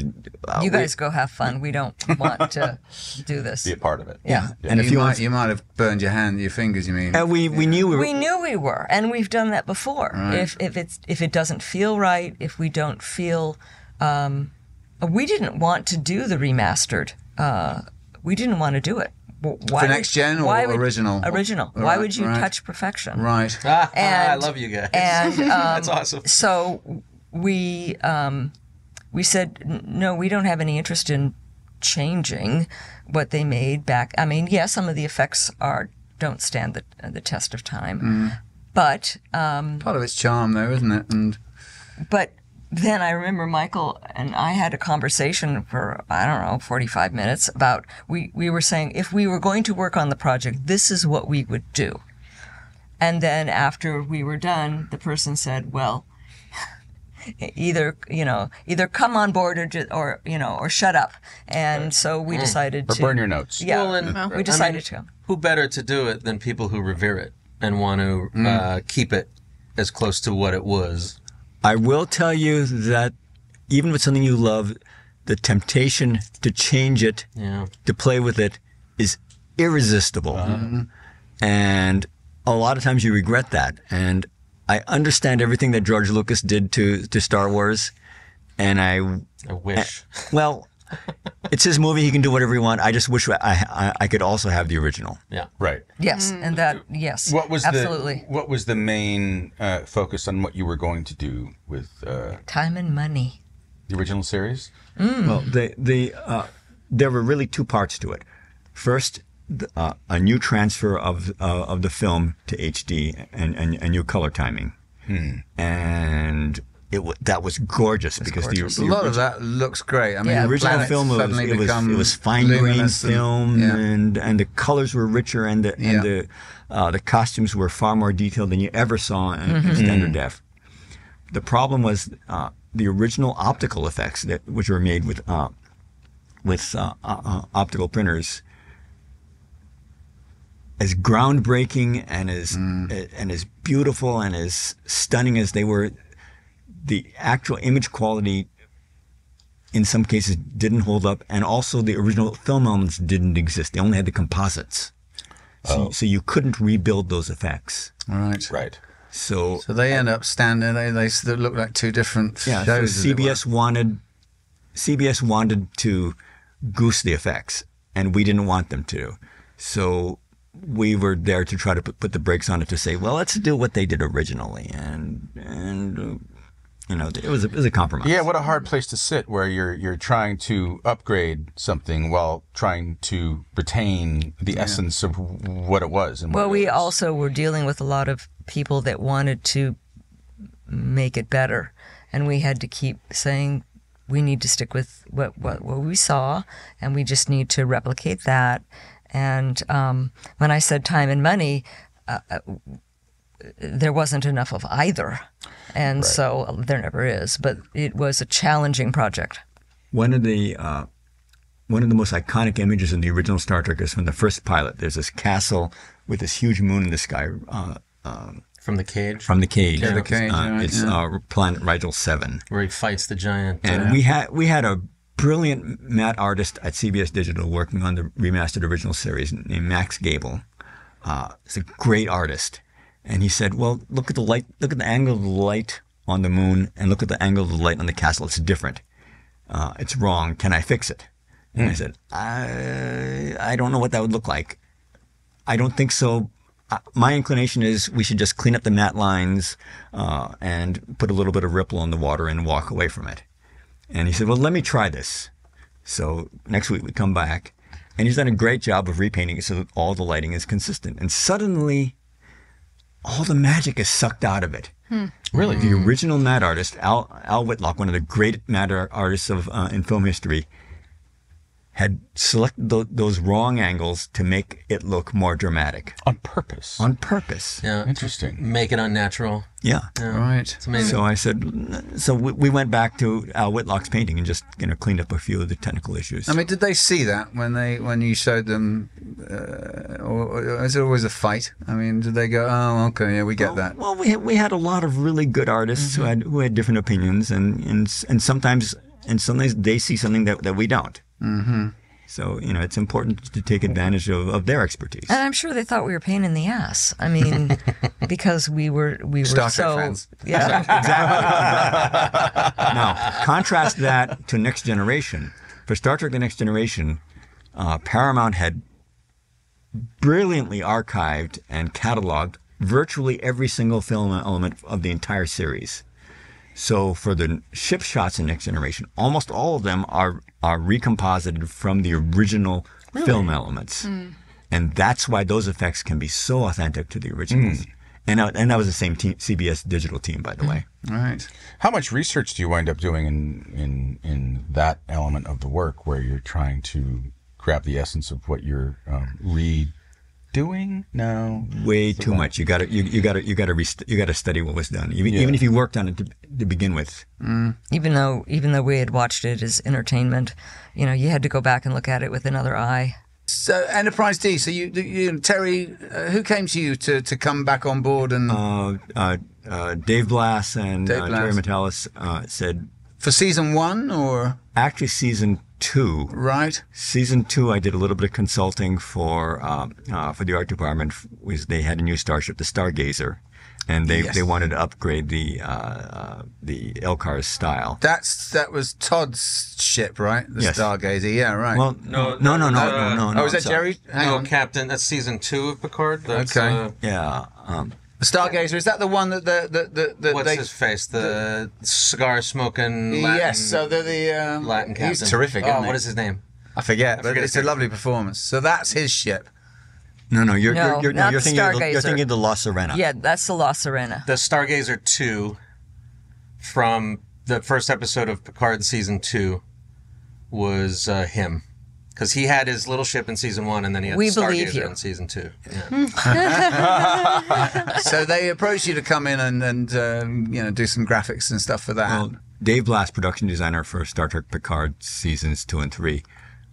uh, You we- guys go have fun. We don't want to do this. Be a part of it. Yeah. and if you, you might, want, you might have burned your hand, your fingers. You mean? and we we knew we were We knew we were, and we've done that before. If if it's if it doesn't feel right, if we don't feel, um, we didn't want to do the remastered. Uh, we didn't want to do it. W- Why For next gen or would- original? Original. why would you right. touch perfection? right. Ah, I love you guys. And um, That's awesome. So we um, we said no, we don't have any interest in changing what they made back. I mean, yeah, some of the effects are don't stand the the test of time, Mm. but um, Part of its charm, though, isn't it? And but then I remember Michael and I had a conversation for I don't know 45 minutes about we we were saying if we were going to work on the project, this is what we would do. And then after we were done, the person said, "Well, either you know, either come on board or ju- or you know, or shut up." And so we decided Or to burn your notes. Yeah, Well, and- I we mean, decided to. Who better to do it than people who revere it and want to Mm. uh, keep it as close to what it was? I will tell you that even with something you love, the temptation to change it, Yeah. to play with it, is irresistible. Uh-huh. And a lot of times you regret that. And I understand everything that George Lucas did to, to Star Wars. And I, I wish. well, it's his movie. He can do whatever he wants. I just wish I, I, I could also have the original. Yeah. Right. Yes, and that yes, What was absolutely the what was the main uh, focus on what you were going to do with uh, time and money. the original series? Well, the the uh, there were really two parts to it. First, the, uh, a new transfer of uh, of the film to HD and, and, and new color timing, Hmm. and it w- that was gorgeous because gorgeous. the, a the lot of that looks great. I mean, Yeah. the original film was it was it was fine grain luminous and- film yeah. and and the colors were richer and the Yeah. and the uh, the costumes were far more detailed than you ever saw in, Mm-hmm. in standard def. The problem was uh, the original optical effects that which were made with uh, with uh, uh, uh, optical printers. As groundbreaking and as Mm. and as beautiful and as stunning as they were, the actual image quality in some cases didn't hold up, and also the original film elements didn't exist. They only had the composites, so, so you couldn't rebuild those effects. Right. Right. So So they end up standing. They they look like two different yeah, shows. as it were. CBS wanted CBS wanted to goose the effects, and we didn't want them to. So we were there to try to put, put the brakes on it to say, well, let's do what they did originally, and and uh, you know, it was a, it was a compromise. Yeah, what a hard place to sit where you're you're trying to upgrade something while trying to retain the essence of what it was. And what Well, it we is. also were dealing with a lot of people that wanted to make it better, and we had to keep saying we need to stick with what what, what we saw, and we just need to replicate that. And um, when I said time and money, uh, uh, there wasn't enough of either, and so uh, there never is. But it was a challenging project. One of the uh, one of the most iconic images in the original Star Trek is from the first pilot. There's this castle with this huge moon in the sky. Uh, um, From the cage, from the cage. the cage, Uh, right, it's yeah. uh, Planet Rigel Seven, where he fights the giant. and uh, we had we had a brilliant matte artist at CBS Digital working on the remastered original series named Max Gabl. Uh, he's a great artist, and he said, "Well, look at the light. Look at the angle of the light on the moon, and look at the angle of the light on the castle. It's different. Uh, it's wrong. Can I fix it?" And I said, "I I don't know what that would look like. I don't think so. Uh, my inclination is we should just clean up the matte lines uh, and put a little bit of ripple on the water and walk away from it." And he said, Well, let me try this. So next week we come back, and he's done a great job of repainting it so that all the lighting is consistent. And suddenly, all the magic is sucked out of it. really, The original matte artist, Al, Al Whitlock, one of the great matte artists of uh, in film history, had selected tho- those wrong angles to make it look more dramatic on purpose. on purpose. yeah, Interesting. make it unnatural. Yeah. Right. It's amazing. So I said, so we, we went back to Al Whitlock's painting and just you know cleaned up a few of the technical issues. I mean, did they see that when they when you showed them, uh, or, or is it always a fight? I mean, did they go, "Oh, okay, yeah, we get that"? Well, we had, we had a lot of really good artists who had who had different opinions, and and and sometimes and sometimes they see something that, that we don't. Mm-hmm. So you know, it's important to take advantage of, of their expertise. And I'm sure they thought we were a pain in the ass. I mean, because we were we were Trek so fans. yeah. now, contrast that to Next Generation. For Star Trek: The Next Generation, uh, Paramount had brilliantly archived and cataloged virtually every single film element of the entire series. So for the ship shots in Next Generation, almost all of them are are recomposited from the original film elements, hmm. and that's why those effects can be so authentic to the originals. Hmm. And that- and that was the same team, CBS digital team, by the hmm. way. Right. How much research do you wind up doing in in in that element of the work where you're trying to grab the essence of what you're um, redoing? No. way too much. You got to you, you got to you got to rest- you got to study what was done, even even if you worked on it to, to begin with. even though even though we had watched it as entertainment, you know, you had to go back and look at it with another eye. So Enterprise D. So you, you Terry, uh, who came to you to, to come back on board and Uh, uh, uh, Dave Blass and Dave uh, Terry Blass. Matalas uh, said for season one or actually season two. right? Season two, I did a little bit of consulting for um, uh, for the art department. Was they had a new starship, the Stargazer, and they, Yes. they wanted to upgrade the uh, uh, the LCARS style. That's that was Todd's ship, right? The Yes. Stargazer. Yeah, right. Well, No, no, no, no, no, uh, no, no. oh, is that so- Jerry? Hang no, on. Captain. That's season two of Picard. That's, Okay. Uh, Yeah. Um, The Stargazer. Is that the one that the the the, the what's they? his face? The cigar smoking. Latin, yes. So they're the um, Latin captain. He's terrific. Oh, isn't he? what is his name? I forget, but forget it's his a lovely performance. So that's his ship. no, no, you're No, you're, you're, no, not you're the thinking of the, you're thinking the La Sirena. Yeah, that's the La Sirena. The Stargazer two from the first episode of Picard season two was uh, him. Because he had his little ship in season one, and then he had We the believe Stargazer you. in season two. Yeah. so they approached you to come in and and um, you know do some graphics and stuff for that. Well, Dave Blass, production designer for Star Trek Picard seasons two and three,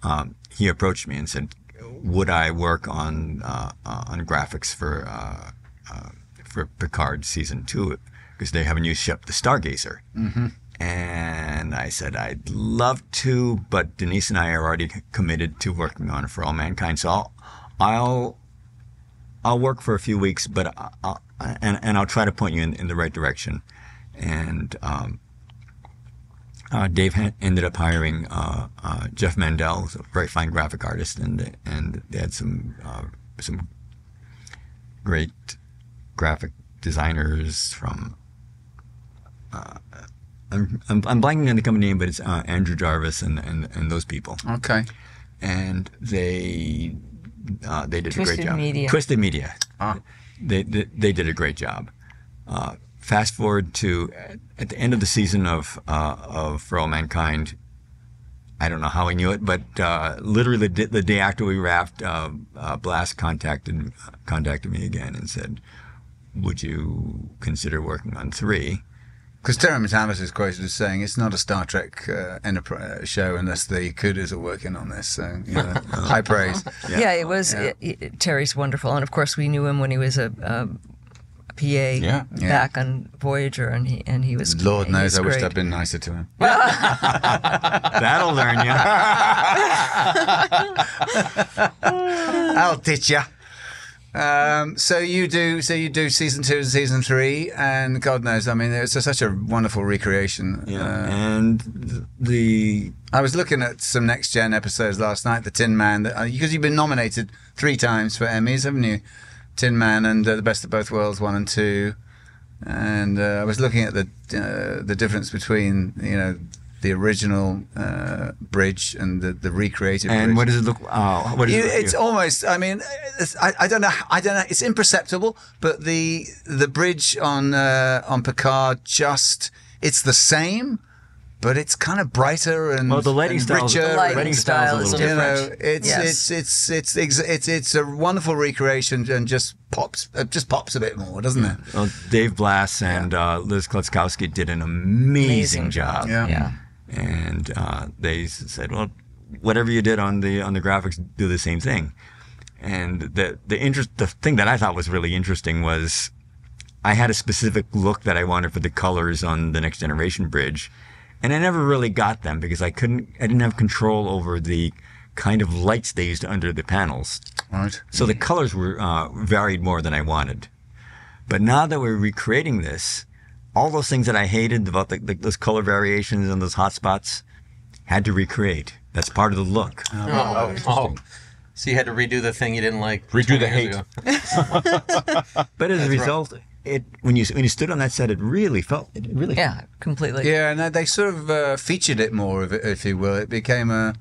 um, he approached me and said, "Would I work on uh, uh, on graphics for uh, uh, for Picard season two because they have a new ship, the Stargazer?" Mm-hmm. And I said, "I'd love to, but Denise and I are already committed to working on it for all mankind, so I'll." I'll I'll work for a few weeks, but I'll, and and I'll try to point you in, in the right direction. And um, uh, Dave ended up hiring uh, uh, Jeff Mandel, a very fine graphic artist, and and they had some uh, some great graphic designers from. I'm, I'm, I'm blanking on the company name, but it's uh, Andrew Jarvis and, and, and those people okay. and they uh, they did a great job. Media. Twisted Media. Ah. They, they they did a great job. Uh, fast forward to at the end of the season of uh, of For All Mankind. I don't know how he knew it, but uh, literally the, day- the day after we wrapped, uh, uh, Blass contacted contacted me again and said, "Would you consider working on three? Because Terry Matalas is quoted as saying it's not a Star Trek uh, enterprise show unless the Okudas are working on this. So you know, high praise. Yeah, it was It, it- Terry's wonderful, and of course we knew him when he was a, a PA Yeah. Yeah. back on Voyager, and he and he was. Lord he knows was I wished great. I'd been nicer to him. That'll learn you. I'll teach ya. Um, so you do, so you do season two and season three, and God knows, I mean, it's a, such a wonderful recreation. Yeah. Uh, and the I was looking at some next gen episodes last night. The Tin Man, uh, because you've been nominated three times for Emmys, haven't you? Tin Man and uh, The Best of Both Worlds one and two. And uh, I was looking at the uh, the difference between you know the original uh, bridge and the, the recreated bridge. and what does it look? Uh, what does You, it look it's you? almost. I mean, it's, I, I don't know. I don't know. It's imperceptible, but the the bridge on uh, on Picard just it's the same, but it's kind of brighter and Well, the lighting and styles- richer. the The lighting Lighting style style's is a you little know, different. it's, Yes. it's it's it's it's it's it's a wonderful recreation and just pops it just pops a bit more, doesn't it? Well, Dave Blass and uh, Liz Kloczkowski did an amazing, Amazing job. Yeah. Yeah. And uh, they said, "Well, whatever you did on the on the graphics, do the same thing." And the the interest, the thing that I thought was really interesting was, I had a specific look that I wanted for the colors on the Next Generation bridge, and I never really got them because I couldn't, I didn't have control over the kind of lights they used under the panels. Right. So the colors were uh, varied more than I wanted. But now that we're recreating this, all those things that I hated about the, the, those color variations and those hot spots had to recreate. That's part of the look. Oh, oh. So you had to redo the thing you didn't like. Redo the years hate. ago. But as a result, it when you when you stood on that set, it really felt it really Yeah, completely. Yeah, and they sort of uh, featured it more, if, if you will. It became a,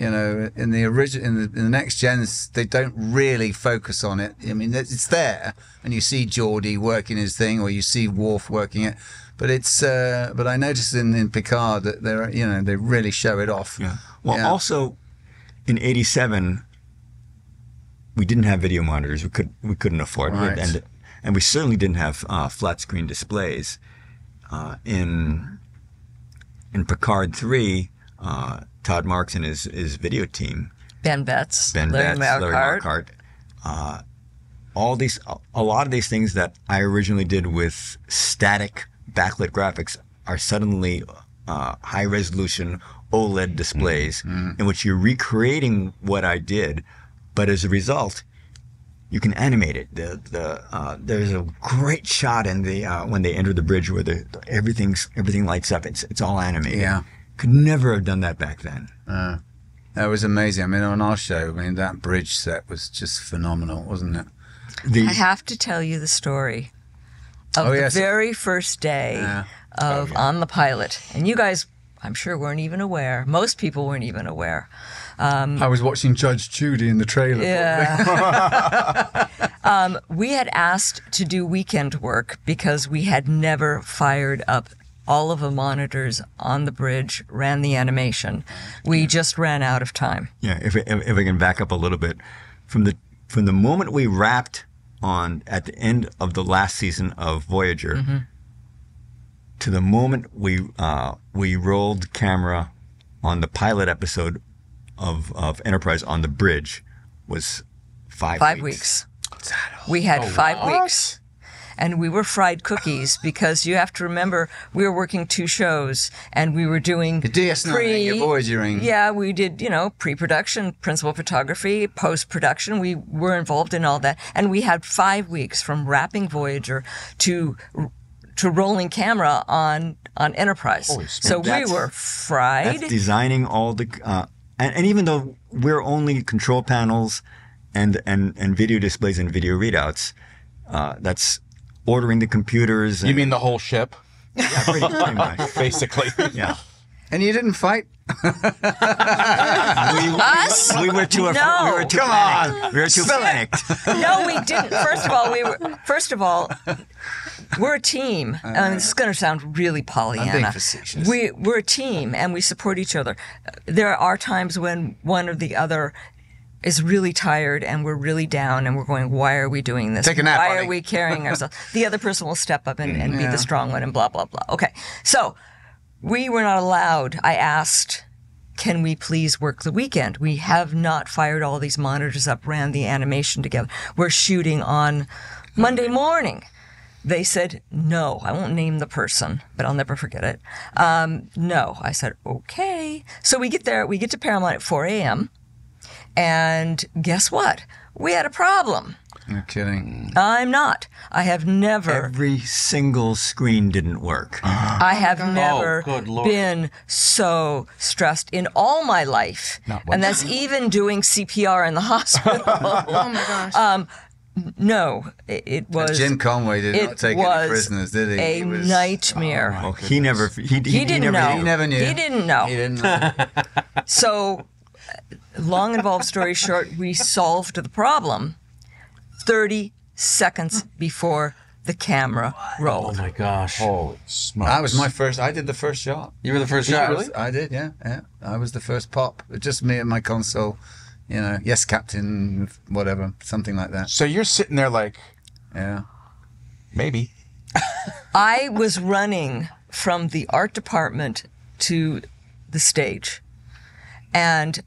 you know, in the original, in the, in the next gens, they don't really focus on it. I mean, it's there, and you see Geordi working his thing, or you see Worf working it. But it's, uh, but I noticed in, in Picard that they're, you know, they really show it off. Yeah. Well, Yeah. also in '87, we didn't have video monitors. We could we couldn't afford Right. it, and and we certainly didn't have uh, flat screen displays. Uh, in in Picard three, uh, Todd Marks and his his video team, Ben Betts, Ben Larry Betts, Larry Marquardt. Marquardt, uh, all these a lot of these things that I originally did with static backlit graphics are suddenly uh, high resolution OLED displays in which you're recreating what I did, but as a result, you can animate it. The the uh, there's a great shot in the uh, when they enter the bridge where the, everything's everything lights up. It's it's all animated. Yeah. Could never have done that back then. That was amazing. I mean, on our show, I mean, that bridge set was just phenomenal, wasn't it? The I have to tell you the story of Oh, the yes. very first day Yeah. of on the pilot, and you guys, I'm sure, weren't even aware. Most people weren't even aware. I was watching Judge Judy in the trailer. Yeah. um, we had asked to do weekend work because we had never fired up all of the monitors on the bridge, ran the animation. We just ran out of time. Yeah, if, if, if I can back up a little bit, from the from the moment we wrapped on at the end of the last season of Voyager, to the moment we uh, we rolled camera on the pilot episode of of Enterprise on the bridge was five Five weeks. We had five weeks. And we were fried cookies because you have to remember we were working two shows and we were doing The DS9 pre- and your Voyagering. Yeah, we did, you know, pre-production, principal photography, post-production. We were involved in all that, and we had five weeks from wrapping Voyager to to rolling camera on on Enterprise. so we were fried. That's designing all the uh, and, and even though we're only control panels and and and video displays and video readouts, uh, that's ordering the computers. And, You mean the whole ship, yeah, pretty, pretty much. basically? Yeah. And you didn't fight? Us? We were too. No. we were too Come panicked. on. We were too panicked. no, we didn't. First of all, we were. First of all, we're a team. and this is going to sound really Pollyanna. facetious. We we're a team, and we support each other. There are times when one or the other is really tired and we're really down and we're going, why are we doing this? Take a nap, Why buddy." are we carrying ourselves? the other person will step up and, and be the strong one and blah, blah, blah. Okay. So we were not allowed. I asked, can we please work the weekend? We have not fired all these monitors up, ran the animation together. We're shooting on Monday morning. they said no. I won't name the person, but I'll never forget it. Um, no, I said okay. So we get there. We get to Paramount at 4 a.m. And guess what? We had a problem. You're kidding. I'm not. I have never. Every single screen didn't work. I have oh, never good Lord. been so stressed in all my life. And that's even doing CPR in the hospital. Oh my gosh. Um, no, it, it was. Jim Conway did not take any prisoners, did he? A He was- nightmare. Oh, he never. He, he, he didn't never, know. He never knew. He didn't know. He didn't know. So, long involved story short, we solved the problem 30 seconds before the camera rolled. Oh my gosh. Holy smokes. that was my first. I did the first shot. You were the first Yeah, shot, I, was- I did. Yeah, yeah. I was the first pop. Just me and my console. You know, yes, Captain, whatever, something like that. So you're sitting there like, Yeah. maybe. I was running from the art department to the stage. And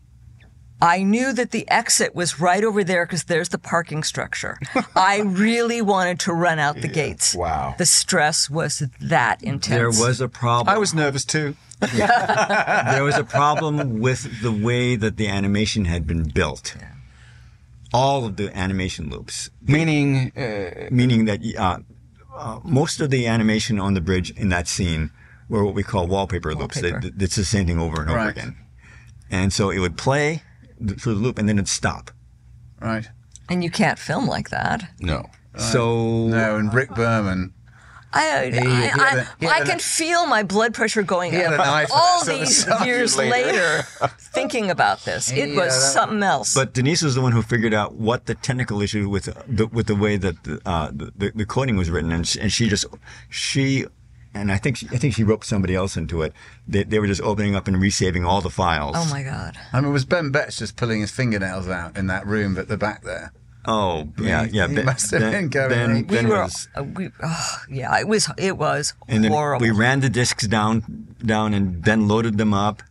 I knew that the exit was right over there because there's the parking structure. I really wanted to run out the gates. Wow. The stress was that intense. There was a problem. I was nervous too. there was a problem with the way that the animation had been built. All of the animation loops, Meaning, uh, meaning that uh, uh, most of the animation on the bridge in that scene were what we call wallpaper, loops. Wallpaper. That, that's the same thing over and over Right. again. And so it would play th- through the loop and then it'd stop. Right. and you can't film like that. no. So No, and Rick Berman. I, he I, had I, a- he I had a- can feel my blood pressure going up an eye for all that sort of these years later. later, thinking about this. It Yeah, was that- something else. But Denise was the one who figured out what the technical issue with the, with the way that the, uh, the, the coding was written, and she, and she just she and I think she, I think she roped somebody else into it. They, they were just opening up and resaving all the files. oh my God. I mean, was Ben Betts just pulling his fingernails out in that room at the back there. Oh yeah, He- yeah. he Ben, must have ben, been going Ben- like- We Ben were, was, uh, we, oh, yeah, it was, it was and then horrible. we ran the discs down down, and Ben loaded them up.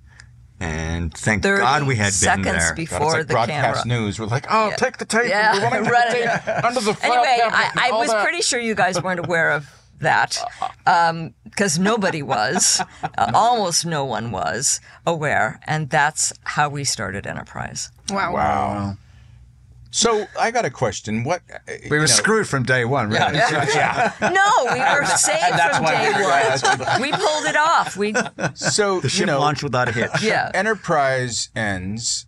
And thank God we had been seconds there. God, it's before like the broadcast camera. news. We're like, oh, take the tape. Yeah, we want to run the tape under the file Anyway, I, I was that. pretty sure you guys weren't aware of that because nobody was. Uh, almost no one was aware. And that's how we started Enterprise. Wow. Wow. So I got a question. What We were screwed from day one, really. No, we were saved from day one. We pulled it off. We, So The you ship know, launched without a hitch. yeah. Enterprise ends,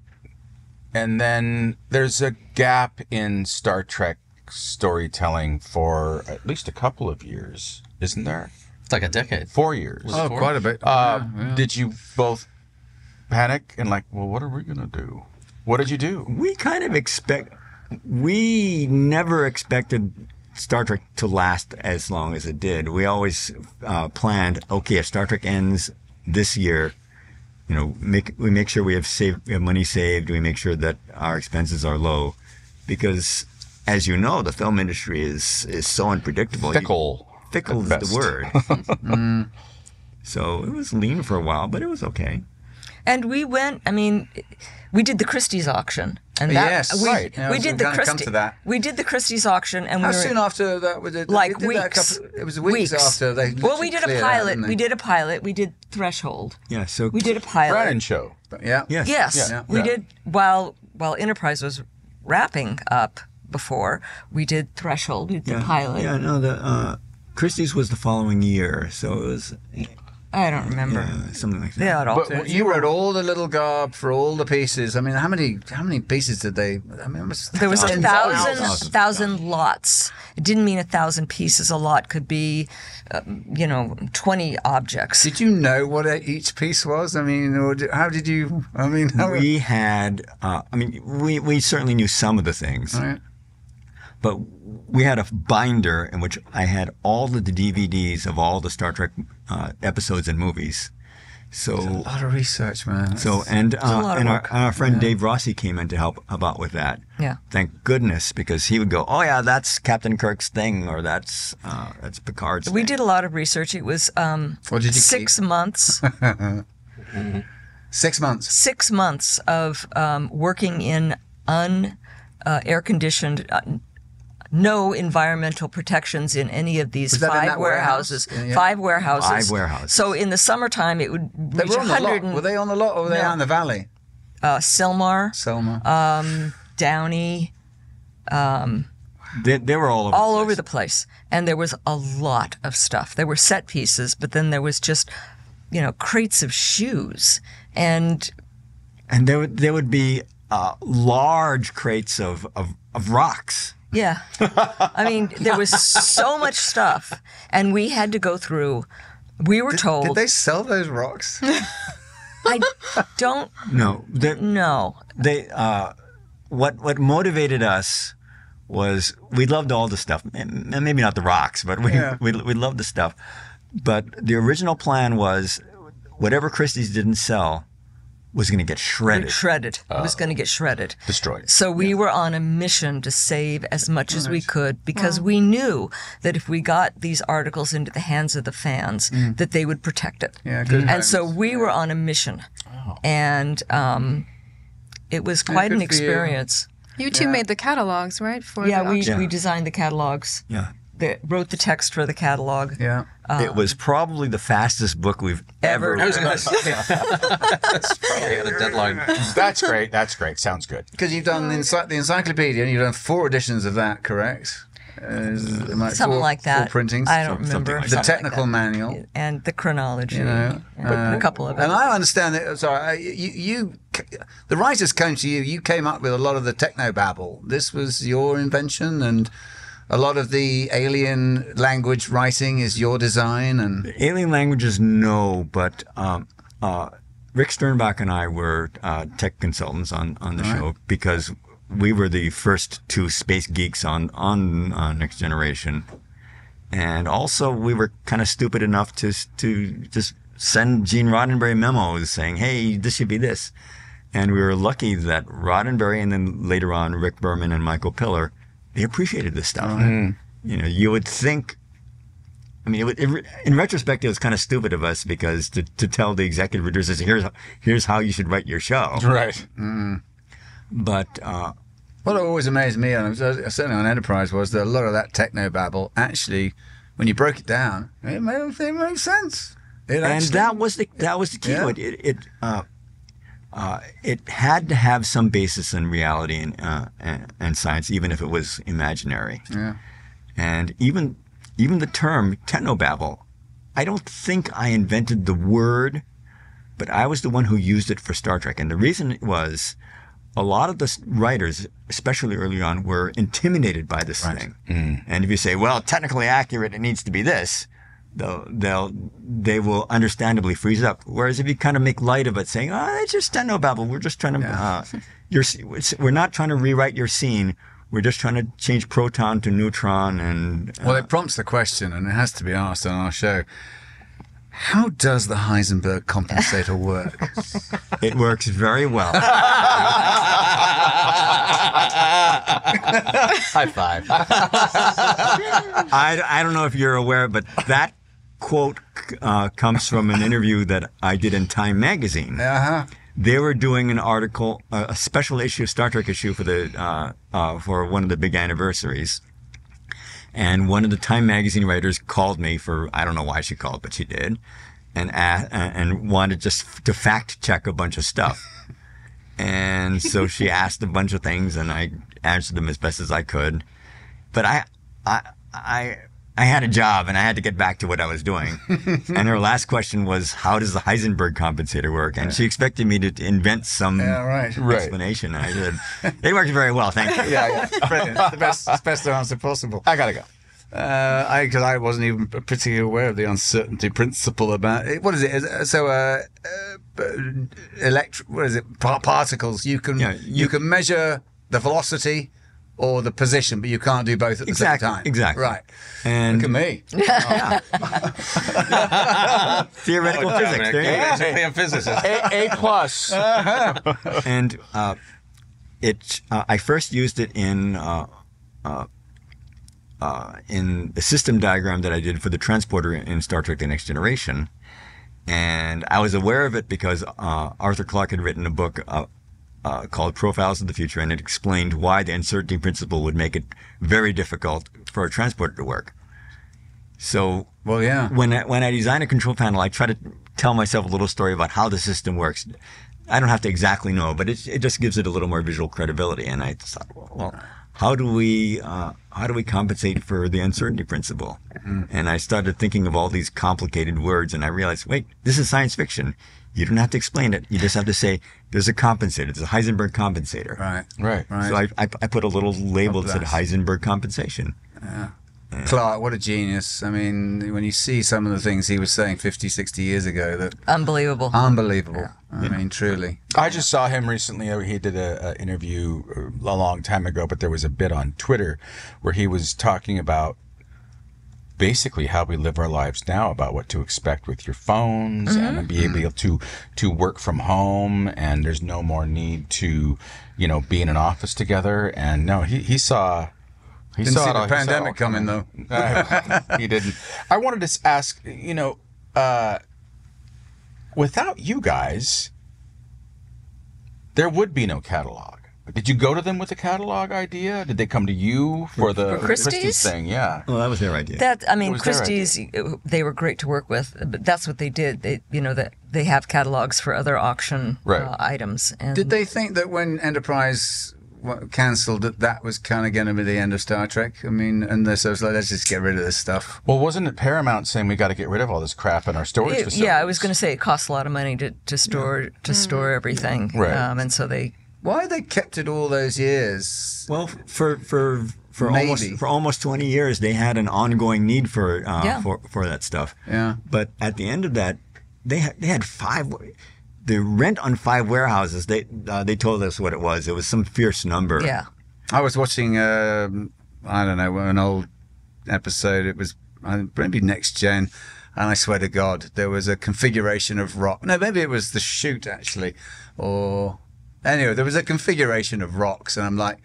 and then there's a gap in Star Trek storytelling for at least a couple of years, isn't there? It's like a decade. Four years. Oh, quite a bit. Uh, Yeah, yeah. Did you both panic and like, well, what are we gonna do? What did you do? we kind of expect we never expected Star Trek to last as long as it did. We always uh, planned, okay, if Star Trek ends this year, you know, make we make sure we have saved, we have money saved. We make sure that our expenses are low, because as you know, the film industry is is so unpredictable. You- Fickle. fickle is at the best. word. Mm. So it was lean for a while, but it was okay. And we went. I mean, we did the Christie's auction, and that, Yes, we, right. Yeah, we did the come to Christie. We did the Christie's auction, and How we were soon after that was it? like they did weeks. couple- it was weeks, after they. Well, we did a cleared out, pilot. didn't we did a pilot. We did Threshold. Yeah. So We did a pilot. Brannon show. Yeah. Yes. Yes, Yeah. we Yeah. did. While while Enterprise was wrapping up before, we did Threshold. We did Yeah. the pilot. Yeah. No. The uh, Christie's was the following year, so it was I don't remember. uh, something like that. Yeah, at all. But So you wrote all the little garb for all the pieces. I mean, how many how many pieces did they? I mean, it was There was a thousand, thousands. thousand lots. It didn't mean a thousand pieces. A lot could be, uh, you know, twenty objects. Did you know what each piece was? I mean, or did, how did you? I mean, how, we had uh, i mean we, we certainly knew some of the things Right. But we had a binder in which i had all of the dvds of all the star trek uh, episodes and movies so a lot of research, man. so and a uh, lot and our, work. our friend dave rossi came in to help about with that Yeah. thank goodness because he would go oh yeah that's captain kirk's thing or that's uh, that's picard's We thing." did a lot of research. It was um, What did you six months. six months. six months of um, working in un uh, air conditioned, uh, no environmental protections in any of these Was that in five that warehouse? warehouses. Yeah, yeah. Five warehouses. Five warehouses. So in the summertime, it would They reach were on the lot. and, Were they on the lot or were they No. out in the valley? uh, Sylmar, Selma. Downey, They, they were all over. all the over place. the place. And there was a lot of stuff. There were set pieces, but then there was just, you know, crates of shoes. And and there would there would be uh, large crates of, of of rocks. Yeah, I mean, there was so much stuff. And we had to go through, we were told, Did they sell those rocks? I don't No, they, know. they uh, what what motivated us was we loved all the stuff, and maybe not the rocks, but we Yeah. we, we loved the stuff. But the original plan was whatever Christie's didn't sell was going to get shredded. Shredded. It was going to get shredded. Destroyed. So we were on a mission to save as much as we could because we knew that if we got these articles into the hands of the fans, that they would protect it. Yeah, good And so homes. we were on a mission, and um, it was quite an good for you. experience. You two made the catalogs, right? For Yeah, the we, auction? we designed the catalogs. Yeah. The, wrote the text for the catalog. Yeah. it was probably the fastest book we've ever. Ever. I was going to say. That's probably had a deadline. That's great. That's great. Sounds good. Because you've done the, ency- the encyclopedia and you've done four editions of that, correct? Uh, it like Something four- like that. Four printings. I don't something remember. like the that. technical manual. and the chronology. You know, and a couple of And them. I understand that. Sorry, I- you, you, the writers came to you. You came up with a lot of the techno babble. This was your invention, and a lot of the alien language writing is your design. And Alien languages, no, but um, uh, Rick Sternbach and I were uh, tech consultants on, on the show because we were the first two space geeks on on uh, Next Generation, and also we were kind of stupid enough to to just send Gene Roddenberry memos saying, "Hey, this should be this," and we were lucky that Roddenberry and then later on Rick Berman and Michael Piller they appreciated this stuff. You know, you would think I mean, it, it, in retrospect, it was kind of stupid of us because to, to tell the executive producers, here's here's how you should write your show. Right. But uh, what always amazed me, and certainly on Enterprise, was that a lot of that techno babble actually, when you broke it down, it made, it made sense. It and actually- that was the that was the key to Yeah. it. It it, uh, uh, it had to have some basis in reality and, uh, and and science, even if it was imaginary. Yeah. And even even the term technobabble, I don't think I invented the word, but I was the one who used it for Star Trek. And the reason it was a lot of the writers, especially early on, were intimidated by this thing. And if you say, well, technically accurate, it needs to be this, they'll, they'll, they will understandably freeze up. Whereas if you kind of make light of it, saying, oh, it's just technobabble, we're just trying to, uh, you're, it's- we're not trying to rewrite your scene. We're just trying to change proton to neutron and uh, Well, it prompts the question, and it has to be asked on our show. How does the Heisenberg compensator work? It works very well. High five. I, I don't know if you're aware, but that quote uh, comes from an interview that I did in Time magazine. uh-huh. They were doing an article, uh, a special issue, Star Trek issue for the uh, uh, for one of the big anniversaries. And one of the Time magazine writers called me for I don't know why she called, but she did, and and wanted just to fact check a bunch of stuff. And so she asked a bunch of things, and I answered them as best as I could. But I, I, I, I had a job, and I had to get back to what I was doing. and her last question was, "How does the Heisenberg compensator work?" And she expected me to invent some Yeah, right. Right. explanation. And I said, "It works very well, thank you." Yeah, yeah. Brilliant. The best, best answer possible. I gotta go. Uh, I because I wasn't even particularly aware of the uncertainty principle about it. What is it? Is it- So, uh, uh, elect. What is it? Pa- particles. You can Yeah, you, you- can measure the velocity or the position, but you can't do both at the Exactly, same time. exactly. Right. And Look at me. theoretical Oh, physics. Dominic, There you go. basically a physicist. A, a plus. and uh, it uh, I first used it in uh, uh, uh, in the system diagram that I did for the transporter in Star Trek: The Next Generation, and I was aware of it because uh, Arthur Clarke had written a book uh, called Profiles of the Future, and it explained why the uncertainty principle would make it very difficult for a transporter to work. So Well, yeah. when I, when I design a control panel, I try to tell myself a little story about how the system works. I don't have to exactly know, but it, it just gives it a little more visual credibility. And I thought, well, how do we uh, how do we compensate for the uncertainty principle? And I started thinking of all these complicated words, and I realized, wait, this is science fiction. You don't have to explain it. You just have to say there's a compensator. There's a Heisenberg compensator. Right. Right. Right. So I, I, I put a little label that said. Heisenberg compensation. Yeah. Clarke, what a genius. I mean, when you see some of the things he was saying 50, 60 years ago, that Unbelievable. unbelievable. I mean, truly. I just saw him recently. He did a, a interview uh, a long time ago, but there was a bit on Twitter where he was talking about basically how we live our lives now, about what to expect with your phones, and be able to to work from home, and there's no more need to, you know, be in an office together. And no, he he saw. He Didn't saw see it the all- he saw pandemic coming, though. uh, he didn't. I wanted to ask, you know, uh, without you guys, there would be no catalog. Did you go to them with the catalog idea? Did they come to you for the For Christie's? thing? Yeah. Well, that was their idea. That I mean, Christie's, they were great to work with, but that's what they did. They, you know, that they have catalogs for other auction Right. uh, items. And Did they think that when Enterprise cancelled that that was kind of going to be the end of Star Trek? I mean, and they're so it's like, let's just get rid of this stuff. Well, wasn't it Paramount saying we got to get rid of all this crap in our storage It- yeah, I was going to say it costs a lot of money to, to store to store everything, Right. Um, and so they Why they kept it all those years? Well, for for for Maybe. almost for almost twenty years, they had an ongoing need for uh, Yeah. for for that stuff. Yeah. But at the end of that, they had they had five. The rent on five warehouses. They uh, they told us what it was. It was some fierce number. yeah. I was watching, um, I don't know, an old episode. It was uh, maybe Next Gen. And I swear to God, there was a configuration of rock. No, maybe it was the shoot, actually. Or anyway, there was a configuration of rocks. And I'm like,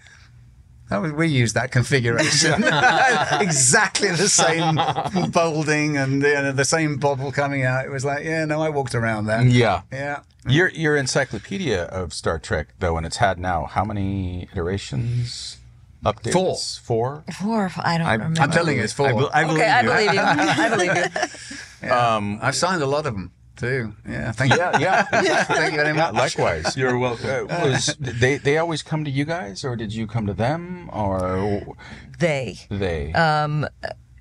that was, we used that configuration. exactly the same folding and you know, the same bubble coming out. It was like, yeah, no, I walked around that. Yeah. Yeah. Your your encyclopedia of Star Trek, though, and it's had now how many iterations? Updates? Four. Four. Four. I don't remember. I'm telling you, it's four. I, bel- I believe okay, I you. believe you. I believe you. Um, I've signed a lot of them too. Yeah, thank you. yeah, yeah. Thank you very Yeah, much. likewise. You're welcome. was they they always come to you guys, or did you come to them, or They. they? um.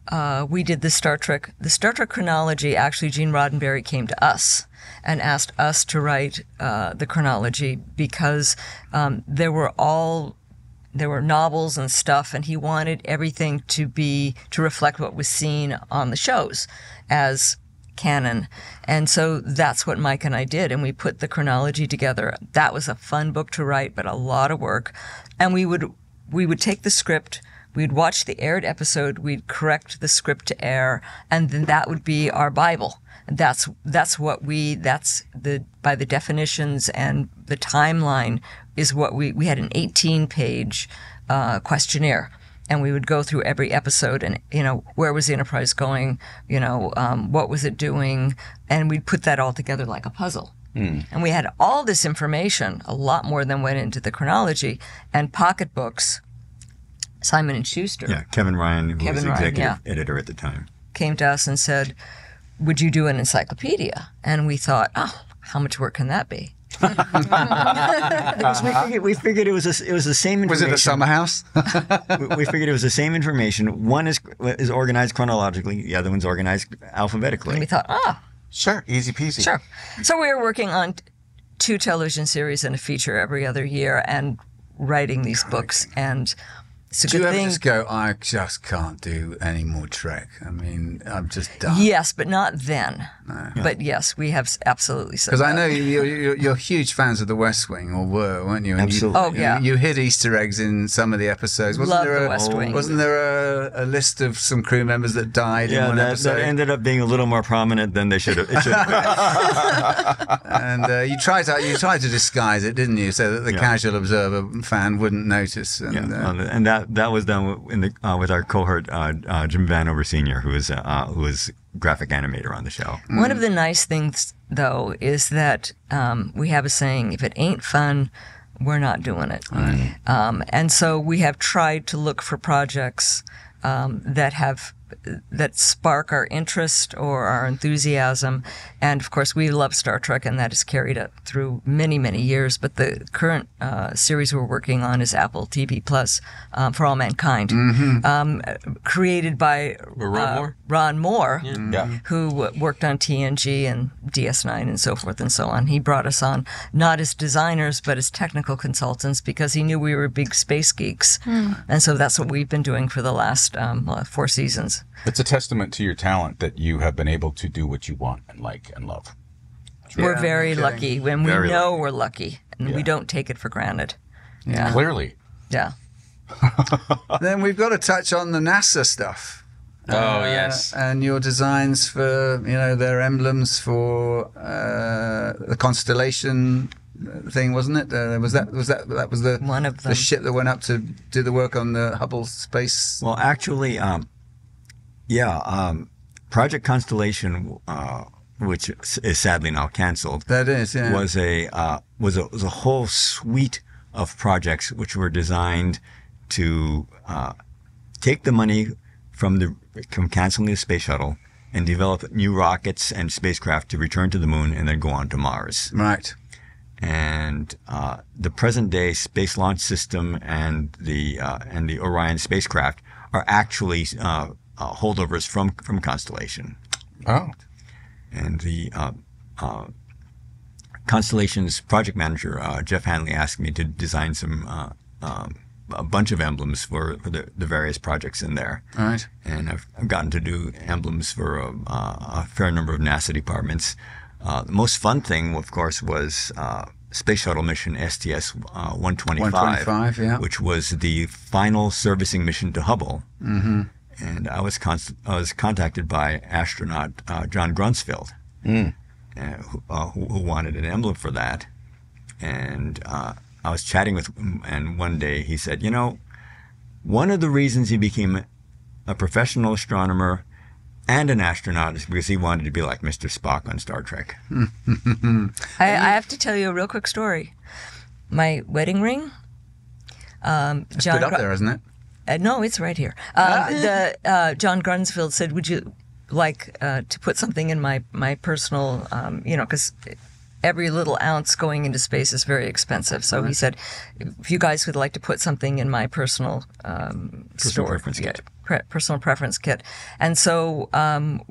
uh, we did the Star Trek, the Star Trek chronology. Actually, Gene Roddenberry came to us and asked us to write uh, the chronology because um, there were all there were novels and stuff, and he wanted everything to be to reflect what was seen on the shows as canon. And so that's what Mike and I did, and we put the chronology together. That was a fun book to write, but a lot of work. And we would we would take the script, we'd watch the aired episode, we'd correct the script to air, and then that would be our Bible. That's that's what we that's the by the definitions and the timeline is what we we had an 18 page uh, questionnaire and we would go through every episode and you know where was the enterprise going you know um, what was it doing and we'd put that all together like a puzzle. And we had all this information a lot more than went into the chronology and Pocket Books simon and schuster. Yeah, Kevin Ryan, who Kevin was Ryan, executive editor at the time. came to us and said would you do an encyclopedia? And we thought oh how much work can that be we, uh-huh. figured, we figured it was a, it was the same Was information. it a summer house? we, we figured it was the same information. One is is organized chronologically, the other one's organized alphabetically. and we thought oh sure, easy peasy. Sure. So we were working on two television series and a feature every other year and writing these books. And it's a Do you good ever thing. just go, I just can't do any more Trek? I mean, I'm just done. Yes, but not then. But yes, we have s- absolutely said Because I that. know you're, you're, you're huge fans of The West Wing, or were, weren't you? And Absolutely. You, Oh, yeah. You, hid Easter eggs in some of the episodes. Wasn't Love there The a, West Wing. Wasn't there a, a list of some crew members that died in yeah, one that, episode? that ended up being a little more prominent than they should have. It should have been. and uh, you tried to you tried to disguise it, didn't you, so that the Yeah. casual observer fan wouldn't notice. And, Yeah, uh, and that that was done in the uh, with our cohort uh, uh, Jim Vanover Senior, who was uh, who graphic animator on the show. One of the nice things, though, is that um, we have a saying if it ain't fun, we're not doing it. Um, and so we have tried to look for projects um, that have that spark our interest or our enthusiasm. And of course, we love Star Trek, and that has carried it through many, many years. But the current uh, series we're working on is Apple TV Plus um, for All Mankind, um, created by Ron uh, Moore? Ron Moore, Yeah. who worked on TNG and DS9 and so forth and so on. He brought us on not as designers, but as technical consultants because he knew we were big space geeks. And so that's what we've been doing for the last um, four seasons. It's a testament to your talent that you have been able to do what you want and like and love. we're very lucky and we Very know we're lucky and Yeah. we don't take it for granted. Yeah. Clearly. Yeah. then we've got to touch on the NASA stuff. Oh Uh, yes. and your designs for you know their emblems for uh, the constellation thing, wasn't it? Uh, was that was that that was the One of the ship that went up to do the work on the Hubble space? Well, actually, um, yeah, um, Project Constellation, uh, which is sadly now canceled, That is, yeah. was a uh, was a was a whole suite of projects which were designed to uh, take the money from the from canceling the space shuttle and develop new rockets and spacecraft to return to the moon and then go on to Mars. right. And uh, the present day Space Launch System and the uh, and the Orion spacecraft are actually uh, uh, holdovers from from Constellation Oh. and the uh, uh, Constellation's project manager uh, Jeff Hanley asked me to design some uh, um, a bunch of emblems for, for the, the various projects in there, Right. and I've, I've gotten to do emblems for a, a fair number of NASA departments. Uh, the most fun thing, of course, was uh, Space Shuttle mission STS uh, 125, 125, yeah. which was the final servicing mission to Hubble. Mm-hmm. And I was const- I was contacted by astronaut uh, John Grunsfeld, uh, who, uh, who, who wanted an emblem for that. And uh, I was chatting with him, and one day he said, "You know, one of the reasons he became a professional astronomer and an astronaut is because he wanted to be like Mr. Spock on Star Trek." I, I have to tell you a real quick story. My wedding ring. Um, John Put up Gru- there, isn't it? Uh, no, it's right here. Um, the uh, John Grunsfeld said, "Would you like uh, to put something in my my personal, um, you know, because." Every little ounce going into space is very expensive. So he said, if you guys would like to put something in my personal um, store, preference yeah, kit. pre- personal preference kit. And so um,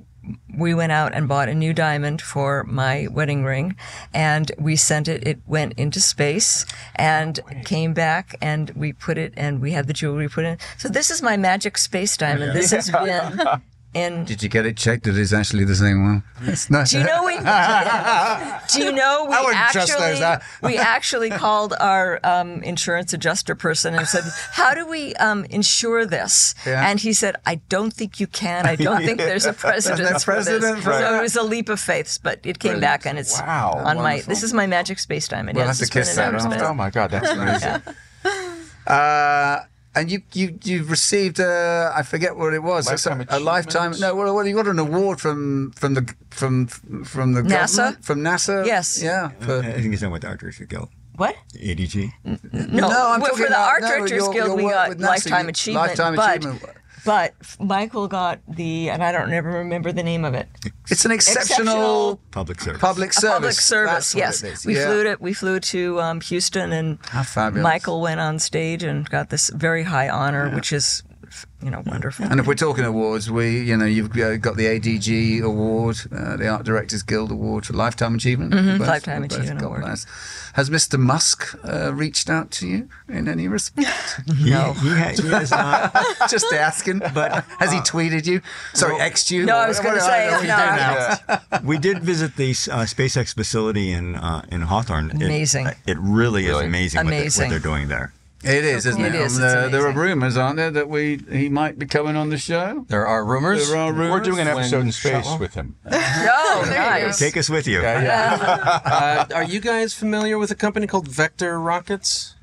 we went out and bought a new diamond for my wedding ring and we sent it. It went into space and came back and we put it and we had the jewelry put in. So this is my magic space diamond. This has been in Did you get it checked? It is actually the same one. No. do you know we do you know we I wouldn't trust actually we actually called our um, insurance adjuster person and said how do we um, insure this? Yeah. and he said I don't think you can. I don't think there's a precedent for precedent? This for so it was a leap of faith but it came back and it's Wow, on my this is my magic space diamond. We'll yes, have to kiss that outer Oh my God, that's amazing. Uh, and you you you received uh, I forget what it was Lifetime a, a lifetime no what, what you got an award from from the from from the NASA? from NASA Yes. yeah for, I think it's talking about the Art Directors Guild, what ADG. no, No, I'm well, talking for the about- art no, directors your- guild your we got lifetime achievement lifetime but achievement. But Michael got the and I don't ever remember the name of it it's an exceptional, Exceptional Public service. public service public service. Yes, we Yeah. flew to we flew to um, Houston, and How. Michael went on stage and got this very high honor, which is you know wonderful. And if we're talking awards, we, you know, you've uh, got the ADG award, uh, the Art Directors Guild award for lifetime achievement. Mhm, Both- Lifetime Achievement Award. those. Has Mr. Musk uh, reached out to you in any respect? No. He, ha- he has not. Just asking. But has he tweeted you? Sorry, xed you? No, I was going to say what- no, I- we did visit the uh, SpaceX facility in uh, in Hawthorne. It- Amazing. It, really is Really? amazing, What, Amazing. they, are doing there. It is, isn't It it? is, Um, uh, there are rumours, aren't there, that we he might be coming on the show? There are rumors. There are rumors. We're doing an episode in space shuttle- with him. no, nice. Take us with you. Uh, are you guys familiar with a company called Vector Rockets?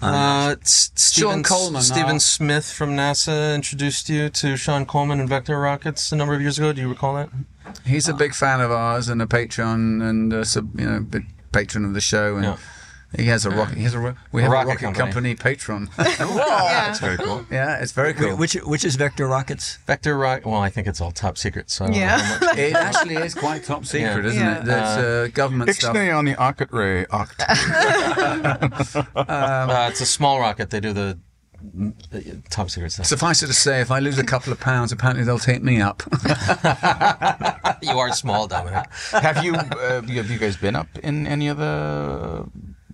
Uh, S- Stephen, Coleman, Stephen uh, Smith from NASA introduced you to Sean Coleman and Vector Rockets a number of years ago. Do you recall that? He's a big fan of ours and a patron and a sub, you know, big patron of the show. And Yeah. He has a rocket. He has a. We have a rocket rocket, company. company. patron. That's very cool. yeah, it's very cool. Which which is Vector Rockets? Vector Rock. Well, I think it's all top secret. So I Yeah. It actually is quite top secret, isn't Yeah. it? That's uh, government stuff. Ixnay on the Ocket Ray. Oct. uh, it's a small rocket. They do the uh, top secret stuff. Suffice it to say, if I lose a couple of pounds, apparently they'll take me up. you are small, Dominic. have you uh, have you guys been up in any of the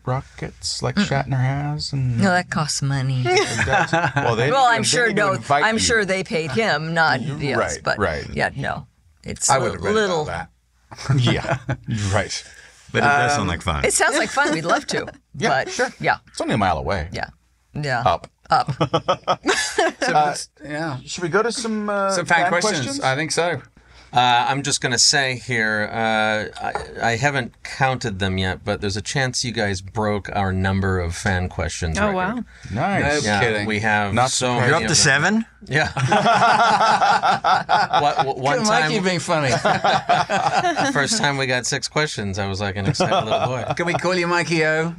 rockets like Shatner has? And No, that costs money. well, they, well, I'm they sure no. I'm you. sure they paid him, not yes, right, but right. yeah, no. It's I a would have read little. about that. Yeah, right. But it does sound like fun. It sounds like fun. We'd love to. Yeah, but, sure. Yeah, It's only a mile away. yeah, yeah. Up. Up. So that's- yeah. Should we go to some uh, Some fan, questions? I think so. Uh, I'm just going to say here, uh, I, I haven't counted them yet, but there's a chance you guys broke our number of fan questions. Oh, record. wow. Nice. No Yeah, kidding. we have Not so many You're up of to them. seven. Yeah. what, what- one time, Mikey being funny. first time we got six questions, I was like an excited little boy. Can we call you Mikey O?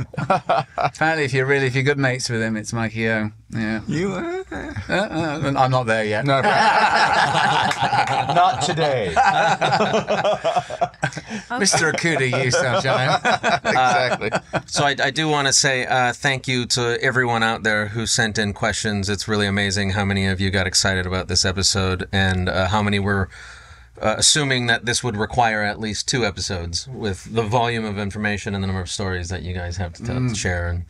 Apparently, if you're really if you're good mates with him, it's Mikey O. Yeah. You. Uh, Uh, uh, I'm not there yet. No, not today. Mr. Okuda, you sunshine. exactly. So I, I do want to say uh, thank you to everyone out there who sent in questions. It's really amazing how many of you got excited about this episode and uh, how many were uh, assuming that this would require at least two episodes with the volume of information and the number of stories that you guys have to, to share. And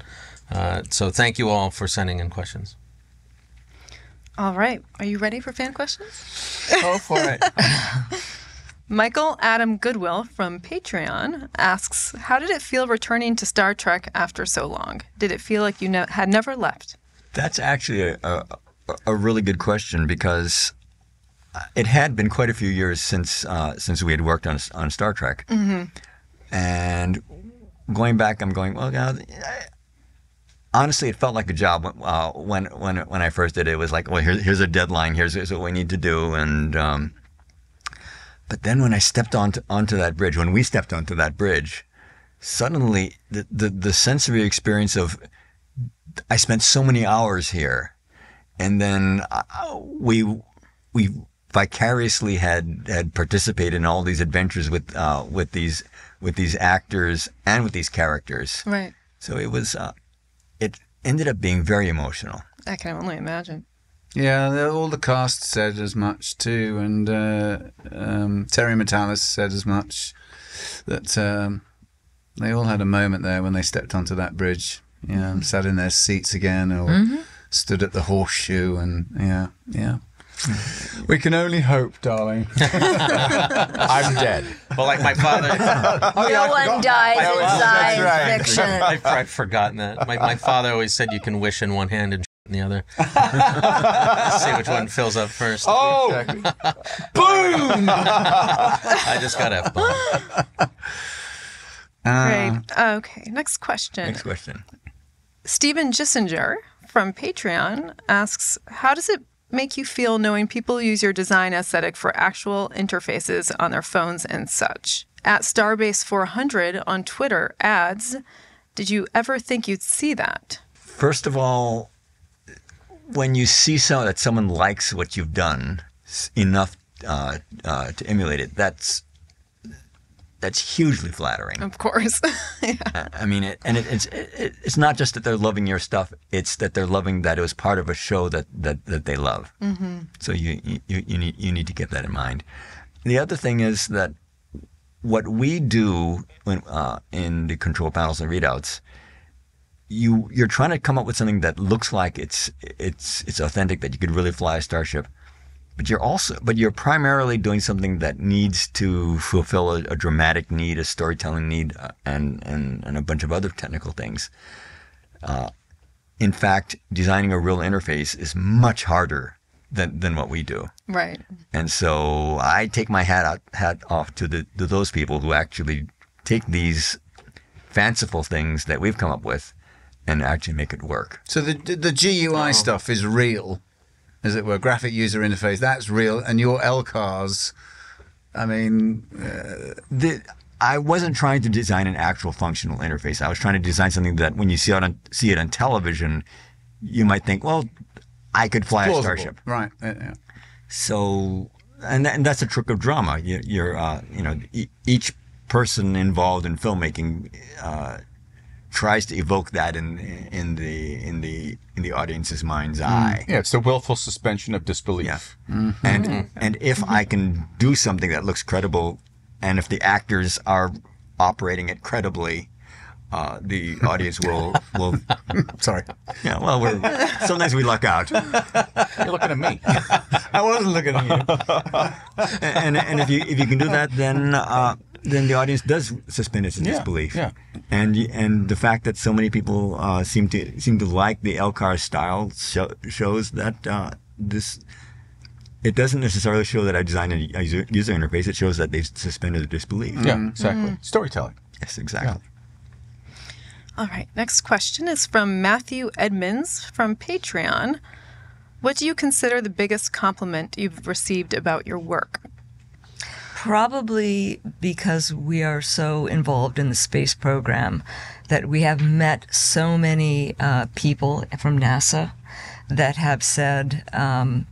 uh, so thank you all for sending in questions. All right. Are you ready for fan questions? Go for it. Michael Adam Goodwill from Patreon asks, "How did it feel returning to Star Trek after so long? Did it feel like you ne- had never left?" That's actually a, a, a really good question because it had been quite a few years since uh, since we had worked on on Star Trek, and going back, I'm going well. Now, honestly, it felt like a job when uh, when when when I first did it. It was like, well, here, here's a deadline. Here's, here's what we need to do, and um, but then when I stepped onto onto that bridge, when we stepped onto that bridge, suddenly the the, the sensory experience of I spent so many hours here, and then uh, we we vicariously had had participated in all these adventures with uh, with these with these actors and with these characters. Right. So it was uh, it ended up being very emotional. I can only imagine. Yeah, all the cast said as much too, and uh, um, Terry Matalas said as much. That um, they all had a moment there when they stepped onto that bridge. Yeah, and sat in their seats again, or stood at the horseshoe, and yeah, yeah. We can only hope, darling. I'm dead. Well, like my father, no one dies in science right. fiction. I've, I've forgotten that. My, my father always said you can wish in one hand and in the other. See which one fills up first. Oh, boom! I just got F bomb. Great. Uh, okay. Next question. Next question. Stephen Gissinger from Patreon asks, "How does it make you feel knowing people use your design aesthetic for actual interfaces on their phones and such?" At Starbase400 on Twitter adds, "Did you ever think you'd see that?" First of all, when you see some that someone likes what you've done enough uh, uh, to emulate it, that's that's hugely flattering. Of course. I- I mean, it, and it, it's it, it's not just that they're loving your stuff; it's that they're loving that it was part of a show that that, that they love. Mm-hmm. So you, you you need you need to keep that in mind. The other thing is that what we do when uh, in the control panels and readouts, you you're trying to come up with something that looks like it's it's it's authentic that you could really fly a starship but you're also but you're primarily doing something that needs to fulfill a, a dramatic need a storytelling need uh, and, and and a bunch of other technical things uh, in fact designing a real interface is much harder than than what we do right. and so I take my hat out, hat off to the to those people who actually take these fanciful things that we've come up with and actually make it work. So the the GUI stuff is real, as it were, graphic user interface. That's real, and your LCARS. I mean, The, I wasn't trying to design an actual functional interface. I was trying to design something that when you see it on see it on television, you might think, well, I could fly a starship. Right. yeah, yeah. So, and and that's a trick of drama. You, you're, uh, you know, e- each person involved in filmmaking uh, tries to evoke that in in the in the in the audience's mind's mm. eye. Yeah, it's the willful suspension of disbelief. Yeah, mm-hmm. And mm-hmm. and if I can do something that looks credible, and if the actors are operating it credibly. Uh, the audience will will Sorry. yeah well we're sometimes we luck out You're looking at me. I wasn't looking at you. and and if you if you can do that, then uh, then the audience does suspend its disbelief. yeah. And and the fact that so many people uh, seem to seem to like the LCARS style show, shows that uh, this. It doesn't necessarily show that I designed a a user, user interface. It shows that they've suspended their disbelief. Yeah, exactly. Storytelling. Yes, exactly. All right. Next question is from Matthew Edmonds from Patreon. What do you consider the biggest compliment you've received about your work? Probably because we are so involved in the space program that we have met so many uh, people from NASA that have said, um,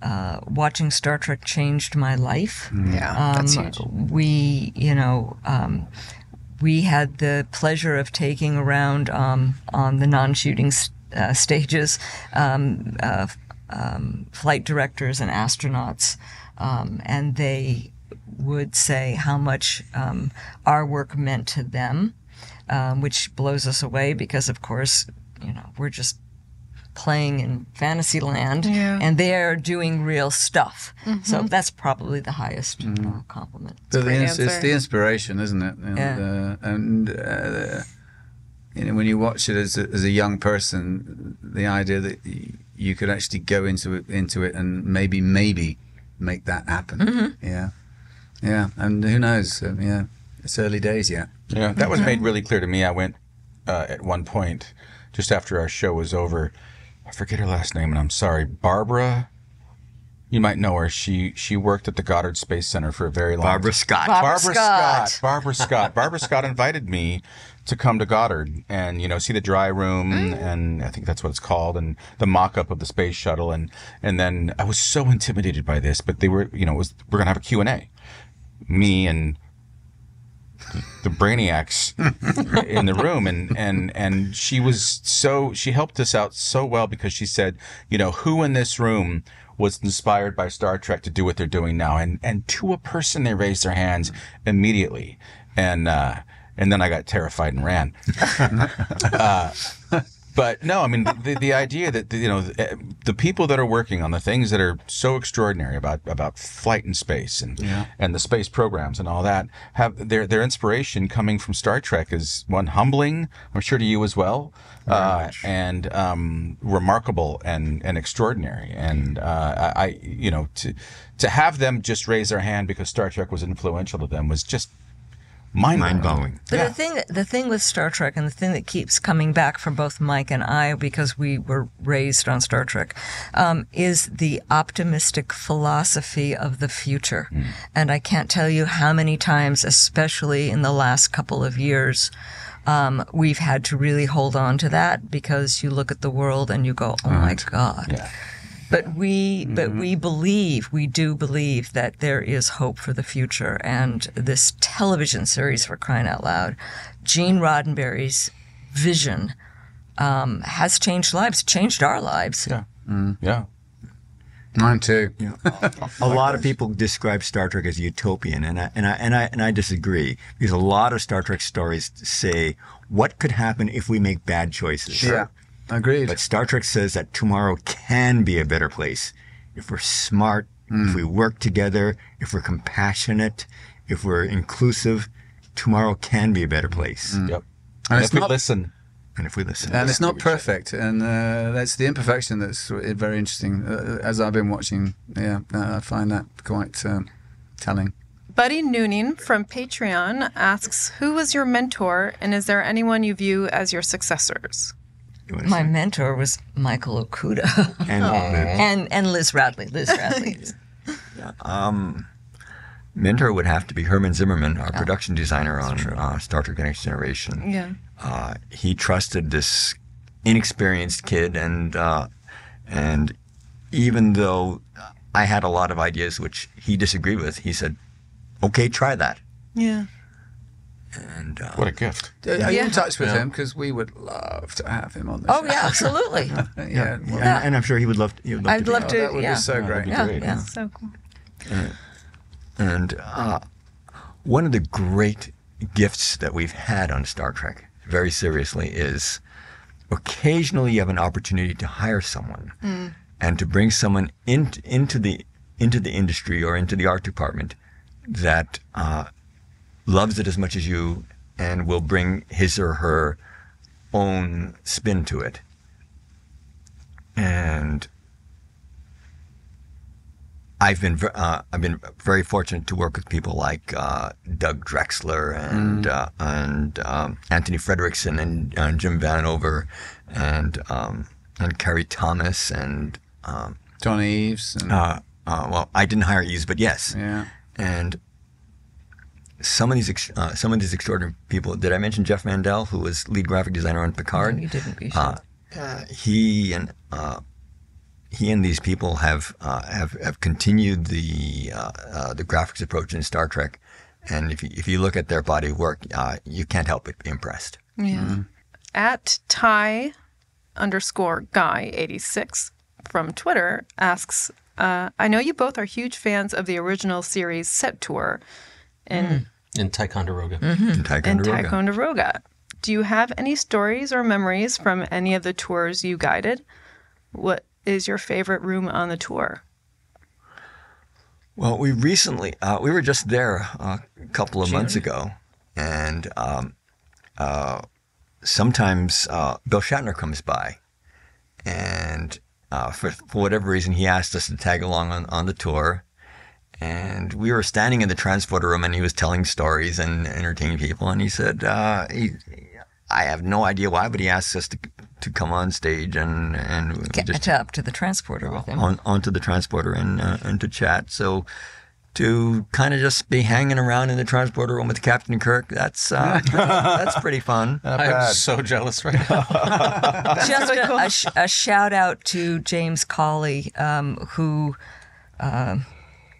uh, watching Star Trek changed my life. Yeah, that's Um, huge. We, you know, um, we had the pleasure of taking around um, on the non-shooting uh, stages um, uh, um, flight directors and astronauts, um, and they would say how much um, our work meant to them, um, which blows us away because, of course, you know, we're just playing in fantasy land Yeah. and they're doing real stuff. So that's probably the highest uh, compliment. So the ins- it's the inspiration, isn't it? And, Yeah. uh, and uh, you know, when you watch it as a, as a young person, the idea that y- you could actually go into it, into it and maybe maybe make that happen. Mm-hmm. Yeah, yeah. And who knows? Um, yeah, it's early days yet. Yeah, that was made really clear to me. I went uh, at one point, just after our show was over. I forget her last name, and I'm sorry. Barbara. You might know her. She she worked at the Goddard Space Center for a very long time. Barbara time. Scott. Barbara Scott. Scott. Barbara Scott. Barbara Scott invited me to come to Goddard and you know see the dry room mm. and I think that's what it's called and the mock-up of the space shuttle and and then I was so intimidated by this, but they were you know it was we're gonna have a Q and A, me and the brainiacs in the room. And and and she was so she helped us out so well because she said you know who in this room was inspired by Star Trek to do what they're doing now? And and to a person they raised their hands immediately. And uh and then I got terrified and ran. Uh, but no, I mean the, the idea that you know the, the people that are working on the things that are so extraordinary about about flight in space and and the space programs and all that have their their inspiration coming from Star Trek is one humbling, I'm sure to you as well, uh, and um, remarkable and and extraordinary. And uh, I, I you know to to have them just raise their hand because Star Trek was influential to them was just mind Mind blowing. But the thing, the thing with Star Trek, and the thing that keeps coming back for both Mike and I, because we were raised on Star Trek, um, is the optimistic philosophy of the future. And I can't tell you how many times, especially in the last couple of years, um, we've had to really hold on to that because you look at the world and you go, "Oh my God." But we, but we believe, we do believe that there is hope for the future, and this television series, for crying out loud, Gene Roddenberry's vision um, has changed lives, changed our lives. Yeah. Yeah. Mine too. a lot of people describe Star Trek as utopian, and I, and I and I and I disagree because a lot of Star Trek stories say what could happen if we make bad choices. Yeah, agreed. But Star Trek says that tomorrow can be a better place if we're smart, if we work together, if we're compassionate, if we're inclusive. Tomorrow can be a better place, Yep. And And it's if we not- listen, and if we listen. and it's not perfect, and uh, that's the imperfection that's very interesting. Uh, as I've been watching, yeah, uh, I find that quite um, telling. Buddy Nooning from Patreon asks, "Who was your mentor, and is there anyone you view as your successors?" You wanna My say? mentor was Michael Okuda and and and Liz Radley. Liz Radley. mentor would have to be Herman Zimmerman, our production designer on uh, Star Trek: The Next Generation. Yeah. Uh, he trusted this inexperienced kid, and uh, and even though I had a lot of ideas which he disagreed with, he said, "Okay, try that." Yeah. And uh, What a gift. Are you Yeah. in touch with Yeah. him? Because we would love to have him on the show. Oh show. yeah, absolutely. yeah. well, and, and I'm sure he would love. He would love I'd to love oh, to. that would yeah. be so great. yeah, great. yeah. So cool. And uh, one of the great gifts that we've had on Star Trek, very seriously, is occasionally you have an opportunity to hire someone and to bring someone in, into the into the industry or into the art department that uh, loves it as much as you and will bring his or her own spin to it. And I've been uh, I've been very fortunate to work with people like uh, Doug Drexler and uh, and um, Anthony Frederickson and uh, Jim Vanover and um, and Kerry Thomas and um, John Eaves. And, uh, uh, well I didn't hire Eaves but yes yeah. and some of these ex- uh, some of these extraordinary people. Did I mention Jeff Mandel, who was lead graphic designer on Picard? No, you didn't, you. Uh, uh, he and uh, he and these people have uh, have have continued the uh, uh, the graphics approach in Star Trek, and if you, if you look at their body of work, uh, you can't help but be impressed. Yeah. At Ty underscore guy 86 from Twitter asks, uh, I know you both are huge fans of the original series set tour in, in Ticonderoga. Mm-hmm. In in Ticonderoga. Ticonderoga. Do you have any stories or memories from any of the tours you guided? What is your favorite room on the tour? Well, we recently uh, we were just there uh, a couple of months ago, and um, uh, sometimes uh, Bill Shatner comes by, and uh, for for whatever reason he asked us to tag along on, on the tour, and we were standing in the transporter room, and he was telling stories and entertaining people, and he said uh, he. I have no idea why, but he asked us to to come on stage and and we Get just up to the transporter with him. on onto the transporter and uh, and to chat. So to kind of just be hanging around in the transporter room with Captain Kirk, that's uh, that's pretty fun. I'm so jealous right now. Just a, a, sh- a shout out to James Cawley, um, who uh,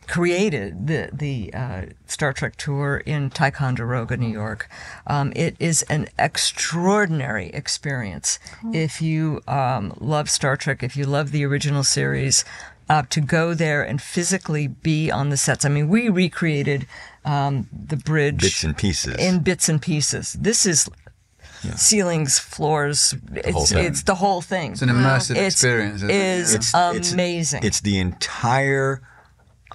created the the uh, Star Trek tour in Ticonderoga, New York. Um, it is an extraordinary experience. If you um, love Star Trek, if you love the original series. Uh, to go there and physically be on the sets. I mean, we recreated um, the bridge Bits and pieces. in bits and pieces. This is ceilings, floors. It's thing. it's the whole thing. It's an immersive It's- experience. Isn't is it? It's- amazing. It's the entire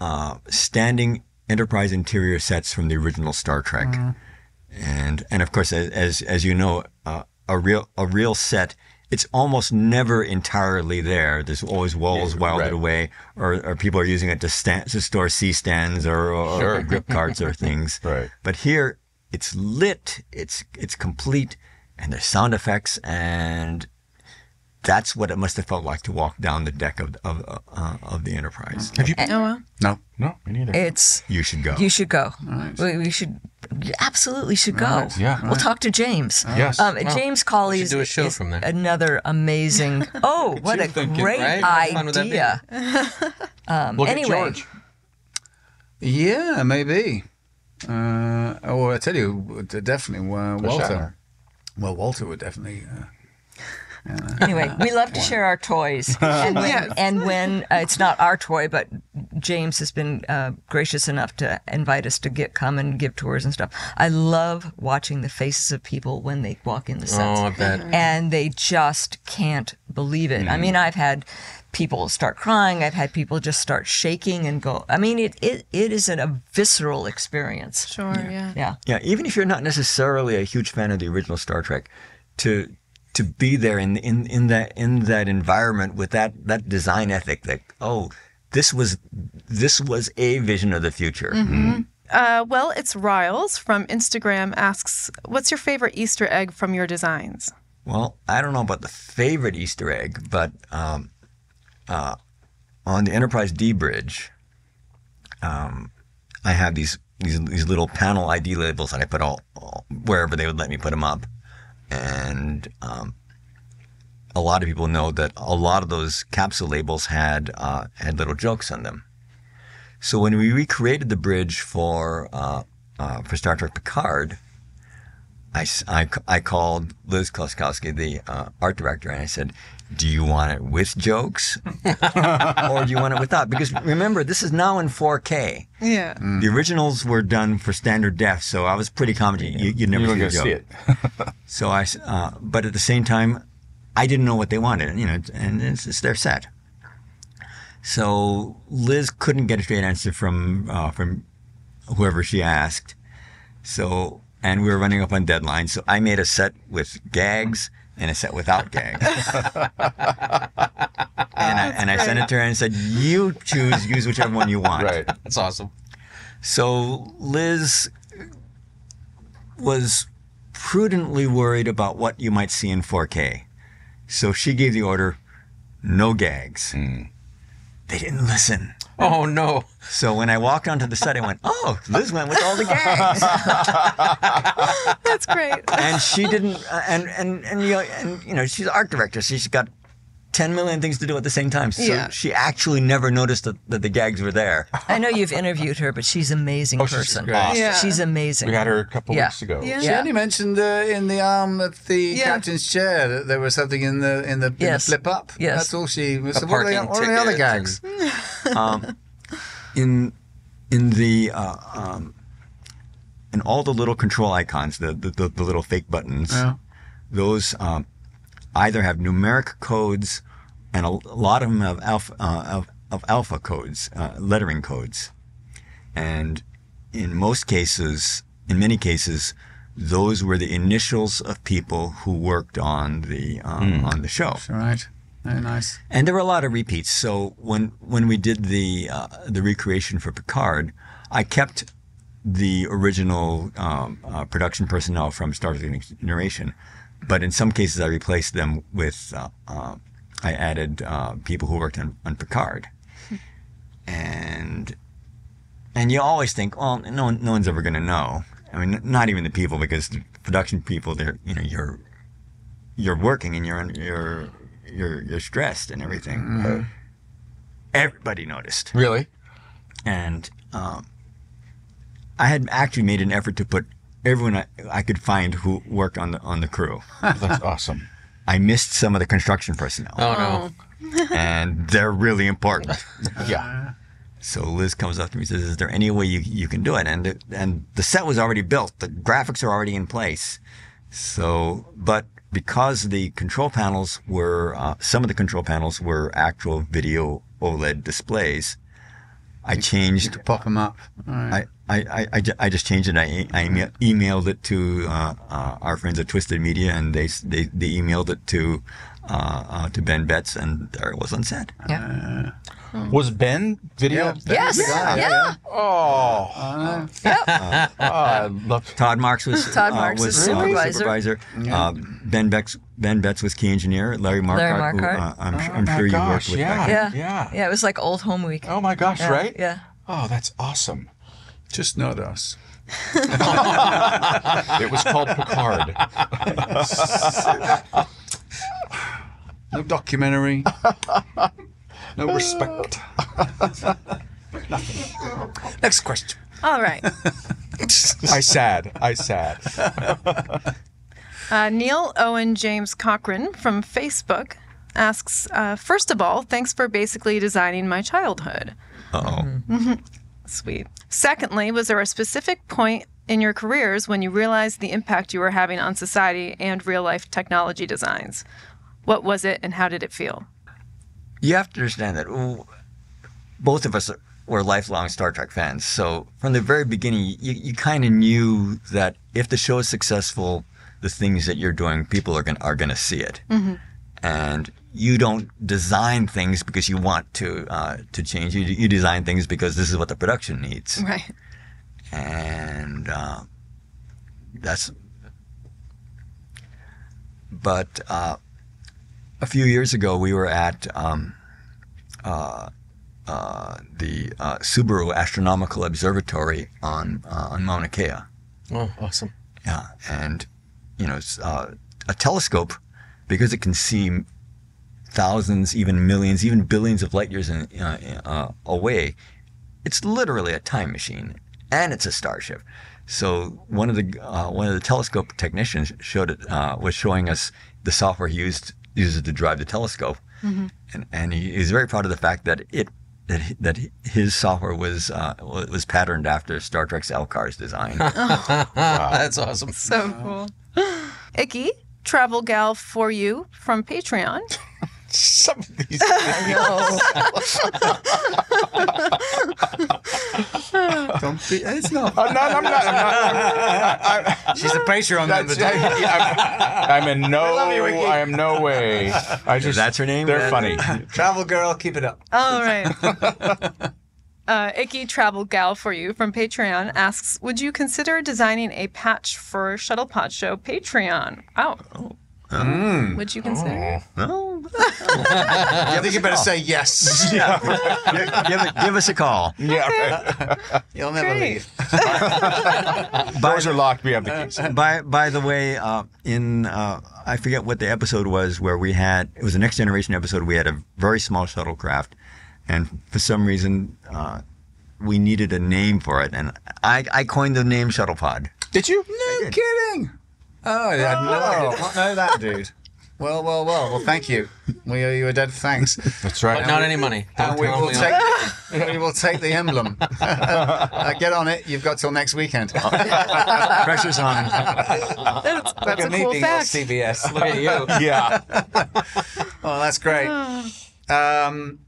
uh, standing Enterprise interior sets from the original Star Trek, and and of course, as as, as you know, uh, a real a real set. It's almost never entirely there. There's always walls Yeah, welded right. away, or, or people are using it to stand to store C stands or, or, Sure. or grip cards or things. Right. But here, it's lit. It's it's complete, and there's sound effects, and that's what it must have felt like to walk down the deck of of uh, of the Enterprise. Have you? Oh, well. No. No, me neither. it's You should go. you should go. We, we should you absolutely should go. Yeah. We'll talk to James. Yes. Um, Wow. James Cawley is, do a show is from there. another amazing. Oh, what a thinking, great right? How fun would idea! Um, Look anyway, at George. Yeah, maybe. Uh, or I tell you, definitely uh, Walter. Well, Walter would definitely. Uh, anyway, we love to share our toys, and when, and when uh, it's not our toy, but James has been uh, gracious enough to invite us to get come and give tours and stuff. I love watching the faces of people when they walk in the sets, Oh, I bet. and they just can't believe it. I Mm-hmm. mean, I've had people start crying. I've had people just start shaking and go. I mean, it it, it is an, a visceral experience. Sure, yeah. Yeah. yeah, even if you're not necessarily a huge fan of the original Star Trek, to to be there in in in that in that environment with that that design ethic that oh this was this was a vision of the future. Uh, well, it's Riles from Instagram asks, What's your favorite Easter egg from your designs? Well, I don't know about the favorite Easter egg, but um, uh, on the Enterprise D bridge, um, I have these these these little panel ID labels that I put all, all wherever they would let me put them up, and um, a lot of people know that a lot of those capsule labels had uh, had little jokes on them. So when we recreated the bridge for uh, uh, for Star Trek Picard, I, s- I c- I called Liz Kloczkowski, the uh, art director, and I said, "Do you want it with jokes, or do you want it without?" Because remember, this is now in 4K. Yeah. The originals were done for standard def, so I was pretty confident you, you'd never You see were a joke. see it. So I, uh, but at the same time, I didn't know what they wanted, you know, and it's, it's their set. So Liz couldn't get a straight answer from uh, from whoever she asked. So and we were running up on deadlines. so I made a set with gags and a set without gags. and I, and I sent it to her and said, "You choose, use whichever one you want." Right. That's awesome. So Liz was prudently worried about what you might see in 4K. So she gave the order, no gags. Hmm. They didn't listen. Oh no. So when I walked onto the set, I went, "Oh, Liz went with all the gags," That's great. and she didn't. uh, And and and you know, and you know, she's an art director, so she's got ten million things to do at the same time. So Yeah. she actually never noticed that, that the gags were there. I know you've interviewed her, but she's an amazing Oh, she's person. Yeah. She's amazing. We had her a couple Yeah. weeks ago. Yeah. She only mentioned uh, in the arm of the Yeah. captain's chair that there was something in the in the, in the flip up. Yes. That's all she was. A what are the, what are the other ticket gags? um, in in the uh, um, in all the little control icons, the the, the, the little fake buttons, Yeah. those um, either have numeric codes, and a, a lot of them have alpha uh, of, of alpha codes, uh, lettering codes, and in most cases, in many cases. Those were the initials of people who worked on the um, on the show. All right. Very nice. And there were a lot of repeats. So when when we did the uh, the recreation for Picard, I kept the original um, uh, production personnel from Star Trek: Next Generation, but in some cases I replaced them with uh, uh, I added uh, people who worked on, on Picard, and and you always think, well, no one, no one's ever going to know. I mean, not even the people because the production people, they're you know you're you're working and you're you're you're you're stressed and everything. Everybody noticed, Really? and um, I had actually made an effort to put everyone I, I could find who worked on the on the crew. That's awesome. I missed some of the construction personnel, Oh no. and they're really important. Yeah. So Liz comes up to me and says, "Is there any way you, you can do it?" And it, and the set was already built. The graphics are already in place. So, but because the control panels were uh, some of the control panels were actual video OLED displays, I changed. Pop them up. All right. I, I, I, I just changed it. I, I emailed it to uh, uh, our friends at Twisted Media, and they they, they emailed it to uh, uh, to Ben Betts, and there it was on set. Yeah. Was Ben video? Yes. Yeah, Yeah. yeah, Oh, Yep. oh, I love. Todd Marks was Todd uh, Marks was is uh, supervisor. supervisor. Uh, ben Betts Ben Betts was key engineer. Larry Markart, Larry who, Markart. uh, I'm, Oh I'm my sure you gosh, worked with. yeah. back. Yeah. Yeah. Yeah, it was like old home week. Oh my gosh! Yeah, Right? Yeah. Oh, that's awesome. Just not us. It was called Picard. No documentary. no respect. Next question. All right. I sad. I sad. Uh, Neil Owen James Cochran from Facebook asks uh, First of all, thanks for basically designing my childhood. Uh oh. Sweet. Secondly, was there a specific point in your careers when you realized the impact you were having on society and real life technology designs? What was it and how did it feel? You have to understand that both of us were lifelong Star Trek fans. So from the very beginning, you, you kind of knew that if the show is successful, the things that you're doing, people are going are going to see it. Mm-hmm. And you don't design things because you want to uh, to change. You, you design things because this is what the production needs. Right. and uh, that's. But uh, a few years ago, we were at um, uh, uh, the uh, Subaru Astronomical Observatory on uh, on Mauna Kea. Oh, awesome. Yeah, and you know, uh, a telescope because it can see thousands, even millions, even billions of light years in, uh, uh, away. It's literally a time machine, and it's a starship. So one of the uh, one of the telescope technicians showed it uh, was showing us the software he used uses to drive the telescope, and and he, he's very proud of the fact that it. That, he- that his software was uh, was patterned after Star Trek's LCARS design. wow. That's awesome. So cool. Icky, travel gal for you from Patreon. Some of these. Don't be, it's not. I'm not. I'm not. I'm not I'm, She's a Patreon member. that's, I'm, I'm in no. I am no way. I just. that's her name? They're Then- funny. Travel girl, keep it up. All right. Uh, Icky Travel Gal for you from Patreon asks, would you consider designing a patch for Shuttlepod Show Patreon? Oh. Would you consider? Oh, I think you better say yes. give, it- give us a call. Yeah. Right. You'll never Great. leave. Doors are locked. We have the keys. By by the way, uh, in uh, I forget what the episode was where we had it was a next generation episode. We had a very small shuttlecraft, and for some reason uh, we needed a name for it, and I, I coined the name Shuttlepod. Did you? No kidding. Oh, I had no, I did not know that, dude. Well, well, well. Well, thank you. We owe you a dead thanks. That's right. But not any money. Don't And we tell will me. take we will take the emblem. Uh, get on it. You've got till next weekend. Pressure's on. That's, that's a cool fact. CBS. Look at you. Yeah. Oh, that's great. Um,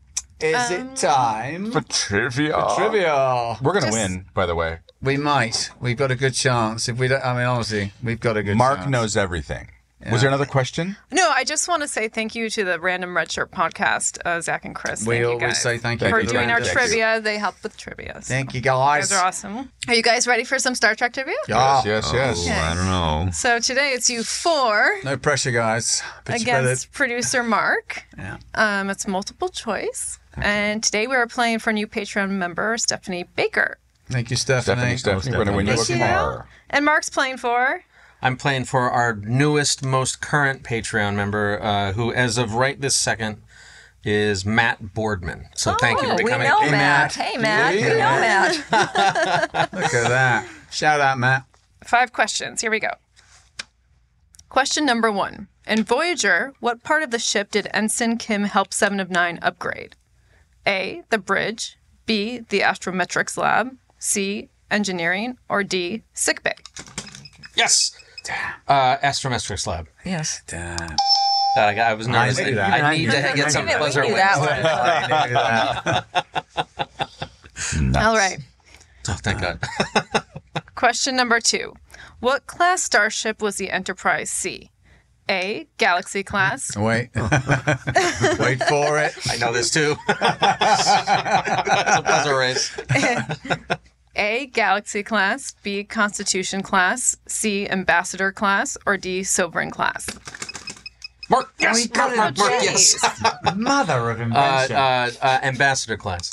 is it time For trivia. trivia? We're gonna Just- win, by the way. We might. We've got a good chance. If we don't, I mean, honestly, we've got a good. Mark chance. knows everything. Was there another question? No, I just want to say thank you to the Random Red Shirt podcast, uh, Zach and Chris. We Thank you always guys say thank you for to the doing our Random Red trivia. They help with trivia. So Thank you, You guys. guys are awesome. Are you guys ready for some Star Trek trivia? Yeah. Yes, yes, Oh, yes. I don't know. So today it's you four No pressure, guys. But you better- against producer Mark. Yeah. Um, it's multiple choice. And today we are playing for a new Patreon member Stephanie Baker. Thank you, Stephanie. Stephanie, Stephanie, we're gonna win you a Thank you. car. And Mark's playing for. I'm playing for our newest, most current Patreon member, uh, who, as of right this second, is Matt Boardman. So thank you Oh, for we coming. know Hey, Matt. Matt. Hey, Matt. We know Matt. Look at that. Shout out, Matt. Five questions. Here we go. Question number one. In Voyager, what part of the ship did Ensign Kim help Seven of Nine upgrade? A. The bridge. B. The astrometrics lab. C. Engineering. Or D. Sickbay. Yes. Uh, Astrometrics Lab. Yes. Damn. Uh, I, I was nervous. knew I, that. I need to get some We buzzer knew wins. that one. All right. Oh, thank God. Question number two. What class starship was the Enterprise C? A. Galaxy class. Wait. Wait for it. I know this too. it's a buzzer race. A. Galaxy class. B. Constitution class. C. Ambassador class. Or D. Sovereign class. Mark, yes, Mark, Mark, Mark, yes. Mother of Uh, invention. uh, uh, ambassador class.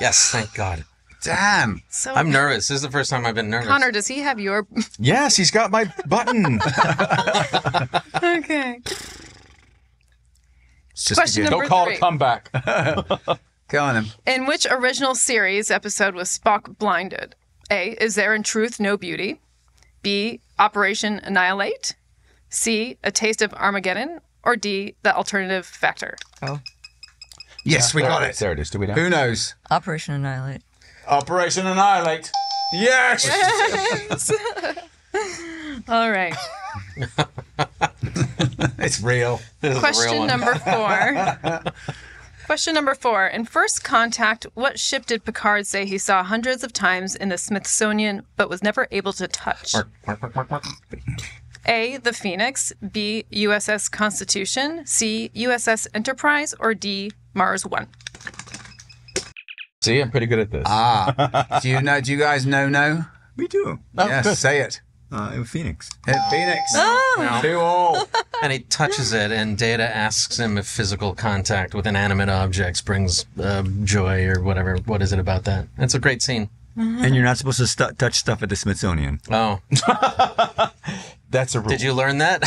Yes, thank God. Damn. So, I'm nervous. This is the first time I've been nervous. Connor, does he have your? Yes, he's got my button. okay. It's just Question a number Don't call three. it a comeback. Go on, then. In which original series episode was Spock blinded? A. Is there in truth no beauty? B. Operation Annihilate. C. A taste of Armageddon. Or D. The alternative factor. Oh. Yes, we got it. There it is. Do we know? Who knows? Operation Annihilate. Operation Annihilate. Yes. All right. it's real. This is a real Question one. number four. Question number four. In First Contact, what ship did Picard say he saw hundreds of times in the Smithsonian but was never able to touch? A. The Phoenix. B. USS Constitution. C. USS Enterprise. Or D. Mars One. See, I'm pretty good at this. Ah. Do you know? Do you guys know? No. We do. Oh, yes. good. Say it. Uh, in Phoenix. At Phoenix. Oh. Two all. and he touches it, and Data asks him if physical contact with inanimate objects brings uh, joy or whatever. What is it about that? It's a great scene. And you're not supposed to stu- touch stuff at the Smithsonian. Oh, That's a rule. did you learn that?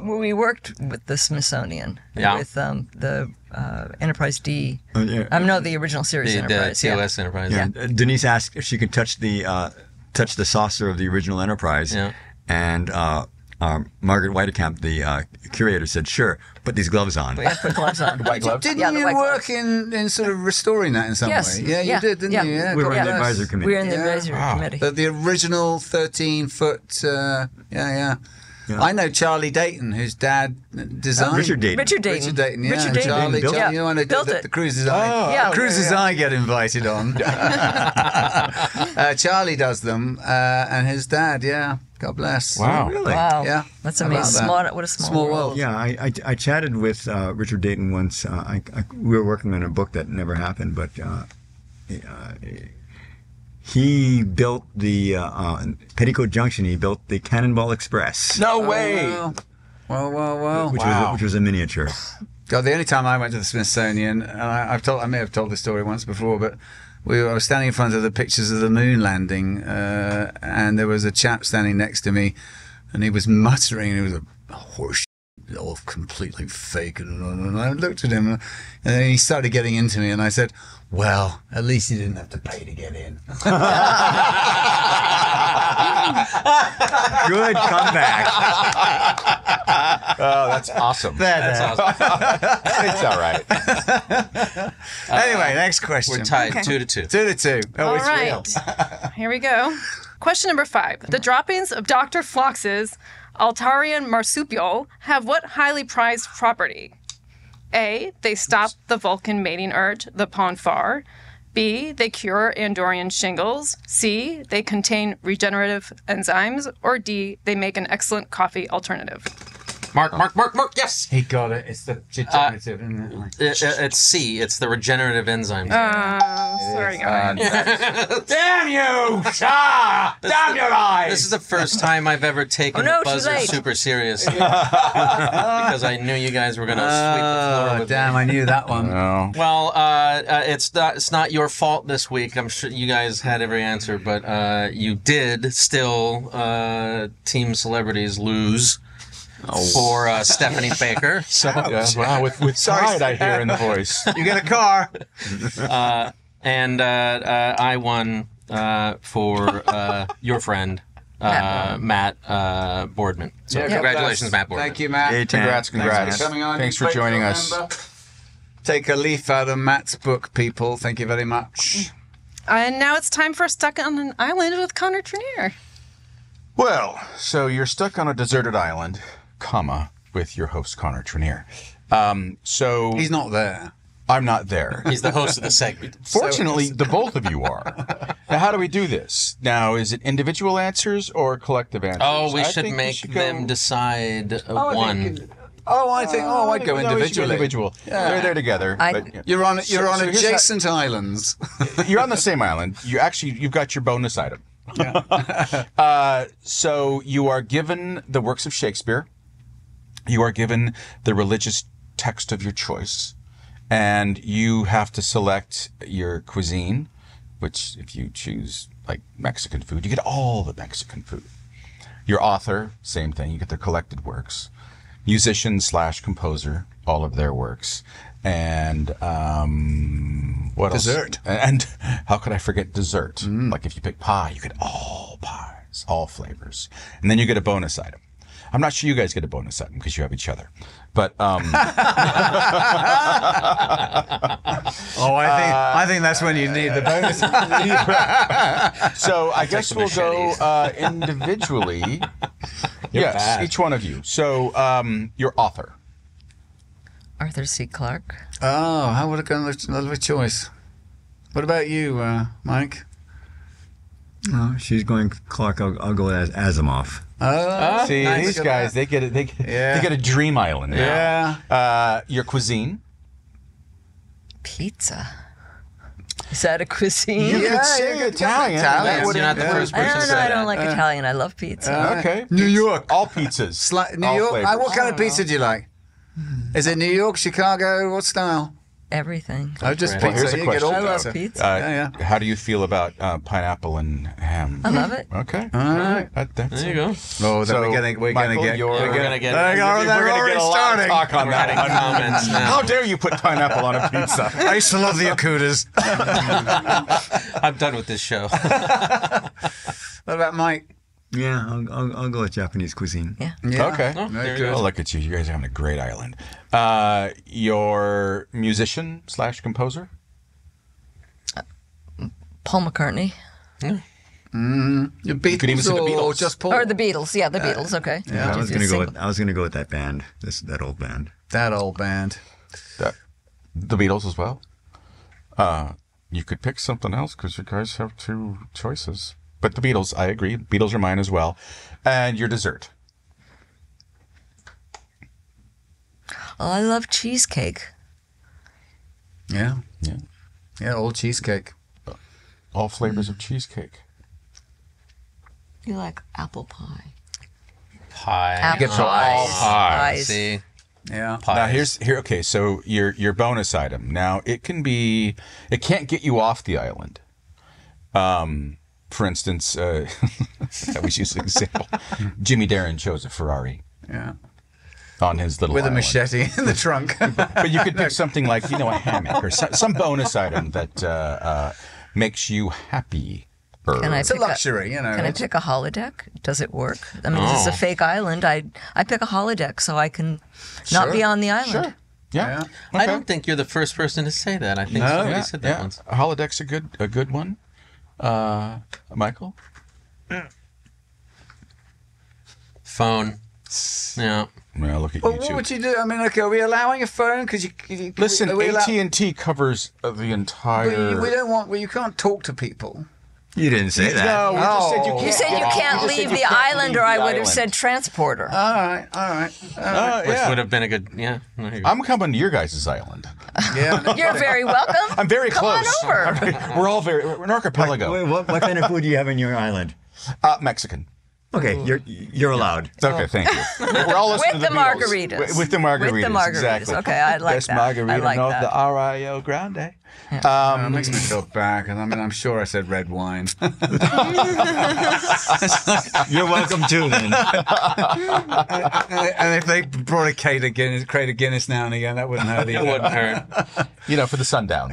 we worked with the Smithsonian. Yeah. With um, the uh, Enterprise D. Uh, yeah. Um, no, the original series the, the Enterprise. yeah. TOS Enterprise. Yeah. Uh, Denise asked if she could touch the uh, touch the saucer of the original Enterprise, Yeah. and uh, um, Margaret Weitekamp, the uh, curator, said, "Sure, put these gloves on." We had to put gloves on. White gloves? Didn't Yeah, you white work in, in sort of restoring that in some Yes. way? Yeah, you Yeah. did, didn't Yeah. you? Yeah, We were God in the advisory committee. We were in the Yeah. advisory committee. The, the original 13 foot. Uh, yeah, yeah, Yeah. I know Charlie Datin, whose dad designed. Richard Datin. Richard Datin. Richard Datin, yeah. Richard Datin. Charlie, Built- Charlie, you know, I Built the, it. the cruises I, Yeah. cruises I get invited on. uh, Charlie does them, uh, and his dad, yeah. God bless. Wow. Really? Wow. Yeah. That's amazing. that? Small, what a small, Small world. world. Yeah, I, I, I chatted with uh, Richard Datin once. Uh, I, I, we were working on a book that never happened, but uh, uh, he built the uh, uh, Petticoat Junction. He built the Cannonball Express, No way. Well, well, well. well. which was a, which was a miniature. God, the only time I went to the Smithsonian, and I, I've told, I may have told this story once before, but we were, I was standing in front of the pictures of the moon landing, uh, and there was a chap standing next to me, and he was muttering, and he was a horse. All completely fake, and, and I looked at him, and then he started getting into me, and I said, "Well, at least you didn't have to pay to get in." Good comeback. Oh, that's awesome. That's awesome. it's all right. anyway, next question. We're tied two to two. Two to two. Oh, All it's right. real. Here we go. Question number five. The droppings of Dr. Phlox's Altarian marsupial have what highly prized property? A. They stop the Vulcan mating urge, the Pon farr. B. They cure Andorian shingles. C. They contain regenerative enzymes. Or D. They make an excellent coffee alternative. Mark, Mark, Mark, Mark. Yes. He got it. It's the degenerative, isn't it? It- it- it's C. It's the regenerative enzyme. Uh, sorry, guys. Damn you! Ah, damn your eyes! This is the first time I've ever taken Oh, no, the buzzer super serious because I knew you guys were going to sweep the floor Oh, with damn! me. I knew that one. Oh. Well, uh, uh, it's not it's not your fault this week. I'm sure you guys had every answer, but uh, you did still uh, team celebrities lose for uh, Stephanie Baker. So, yeah, wow, with, with pride I hear in the voice. You get a car. and uh, uh, I won uh, for uh, your friend uh, Matt uh, Boardman. So congratulations, Matt Boardman. Thank you, Matt. Hey, Tam. Congrats, congrats. for coming on. Thanks for joining us. member. Take a leaf out of Matt's book, people. Thank you very much. And now it's time for Stuck on an Island with Connor Trinneer. Well, so you're stuck on a deserted island, comma, with your host Connor Trinneer. Um, so He's not there. I'm not there. He's the host of the segment. Fortunately, the both of you are. Now, how do we do this? Now, is it individual answers or collective answers? Oh, we I should think make should them go- decide uh, I one. think- Oh, I think. Oh, I'd go No, we should individually. They're there together. I- but, yeah. You're on. You're So- on so here's how- adjacent islands. You're on the same island. You actually you've got your bonus item. uh, so you are given the works of Shakespeare. You are given the religious text of your choice, and you have to select your cuisine. Which, if you choose like Mexican food, you get all the Mexican food. Your author, same thing. You get their collected works. Musician slash composer, all of their works, and um, what else? Dessert. And how could I forget dessert? Like if you pick pie, you get all pies, all flavors, and then you get a bonus item. I'm not sure you guys get a bonus item because you have each other, but um, Oh, I think. I think that's when you need the bonus. so I guess we'll go uh, individually. yes, bad. each one of you. So um, your author. Arthur C. Clarke. oh, how would have gone? Lovely choice. What about you, uh, Mike? No, she's going Clarke. I'll, I'll go as Asimov. Oh, See, nice. these guys, that. they get it. They, get- Yeah. they get a dream island. now. Yeah. Uh, your cuisine. Pizza. Is that a cuisine? You could say yeah, Italian. Italian. That You're wouldn't- the yeah. first I person don't to know. say I don't that. like Italian. I love pizza. Okay. New York. All pizzas. Sli- New All York. flavors. Uh, what kind of pizza do you like? Is it New York, Chicago? What style? Everything. I just Well, pizza. here's a You question. Get I love pizza. pizza. Uh, Yeah, How do you feel about uh, pineapple and ham? I love it. Okay. All right. That, that's There you go. Oh, then So, we're gonna we're Michael, gonna get you're- we're We're gonna get. There you go. We're They're gonna already get a lot of starting. talk on We're that. getting comments now. How dare you put pineapple on a pizza? I used to love the Okudas. I'm done with this show. what about Mike? Yeah, I'll, I'll, I'll go with Japanese cuisine. Yeah. Yeah. Okay. Oh, there you go. Oh, look at you. You guys are having a great island. Uh, your musician slash composer? Paul McCartney. Yeah. The Beatles could even say the or Beatles. just Paul? Or the Beatles. Yeah, the Beatles. Okay. Yeah, I was gonna go. With, I was gonna go with that band. This that old band. that old band. That, the Beatles as well. Uh, you could pick something else because you guys have two choices. But the Beatles, I agree. Beatles are mine as well. And your dessert. Oh, I love cheesecake. Yeah. Yeah. Yeah, old cheesecake. All flavors of cheesecake. You like apple pie? Pie. Apple Get pies. pies. See, Yeah. pies. Now here's here. Okay, so your your bonus item. Now it can be. It can't get you off the island. Um, for instance, uh, I always use an example. Jimmy Darren chose a Ferrari Yeah. on his little With a machete in the trunk. But you could pick something like you know a hammock or some, some bonus item that uh, uh, makes you happy. Can I it's a pick a- luxury, you know. Can I pick a holodeck? Does it work? I mean, this is a Oh. fake island. I I pick a holodeck so I can not Sure. be on the island. Sure. Yeah. Yeah. I don't think you're the first person to say that. I think No, somebody Yeah, said that yeah. once. A holodeck's a good a good one. Uh, Michael. Phone. Yeah. Well, look at Well, you what two. would you do? I mean, okay, are we allowing a phone? Because you, you Listen, are we allow- AT and T covers uh, the entire. But you- we don't want. Well, you can't talk to people. You didn't say that. No, we just said you Oh. can't. You said you can't We leave the can't island, leave or I would have said transporter. All right, all right. All right. Uh, Which yeah. would have been a good. Yeah. there you go. I'm coming to your guys' island. yeah. You're very welcome. I'm very Come on close. over. We're all very. We're an archipelago. Wait, what, what kind of food do you have in your island? Uh, Mexican. Okay, you're you're allowed. Okay, thank you. We're all listening With to the Beatles. margaritas. With, with the margaritas. With the margaritas. Exactly. Okay, I like Best that. margarita I like of that. the Rio Grande. Um, it makes me feel bad because I mean I'm sure I said red wine. You're welcome too. Then and if they brought a crate of Guinness, crate of Guinness now and again, that wouldn't hurt It wouldn't hurt. You know, for the sundown.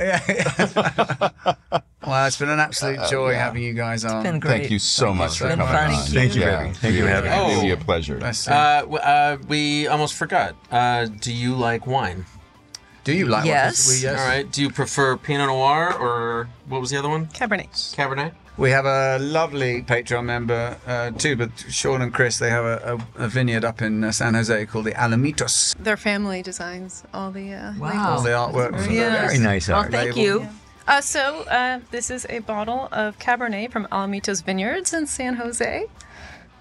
Well, it's been an absolute joy having you guys on. It's been great. Thank you so much for been coming fun. on. Thank you. Yeah, Thank you for having It me. would be a pleasure. Bless you. Uh, uh, we almost forgot. Uh, do you like wine? Do you like Yes. what we, yes. All right. Do you prefer Pinot Noir or what was the other one? Cabernet. Cabernet. We have a lovely Patreon member uh, too, but Sean and Chris, they have a, a, a vineyard up in uh, San Jose called the Alamitos. Their family designs all the uh, Wow. All the artwork. for Yeah. the- very nice art. Well, thank label. you. Uh, so uh, this is a bottle of Cabernet from Alamitos Vineyards in San Jose.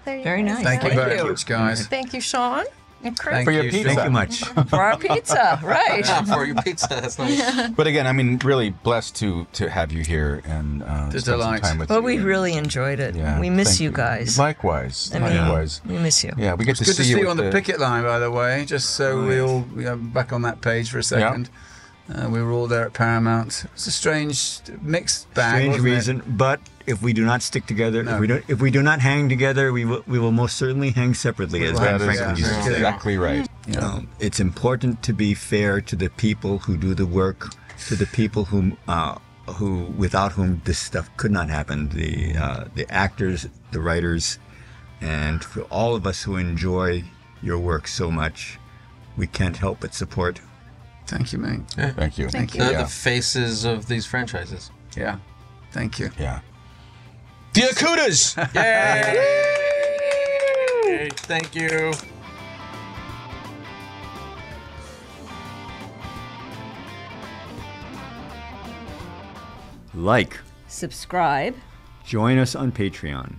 There you Very nice. Thank you very much, guys. Thank you, Sean and Chris. Thank For your you. pizza. Thank you much. For our pizza, right? Yeah, for your pizza. That's nice. But again, I mean, really blessed to to have you here and uh, It's a spend some time with Well, you. we really enjoyed it. Yeah, we miss you guys. Likewise. I mean, likewise. we miss you. Yeah, we get to Good see to see you you on the picket line, by the way. Just so we all we back on that page for a second. Uh, we were all there at Paramount. It's a strange mixed bag. Strange wasn't it? reason, but if we do not stick together, No. if we don't, if we do not hang together, we will, we will most certainly hang separately, as will Ben hang Franklin together. used to say. Exactly right. Um, it's important to be fair to the people who do the work, to the people whom, uh, who without whom this stuff could not happen. The uh, the actors, the writers, and for all of us who enjoy your work so much, we can't help but support. Thank you, mate. Thank you. Thank you. They're Yeah. the faces of these franchises. Yeah. Thank you. Yeah. The Okudas! Yay! Thank you. Like, Subscribe. join us on Patreon.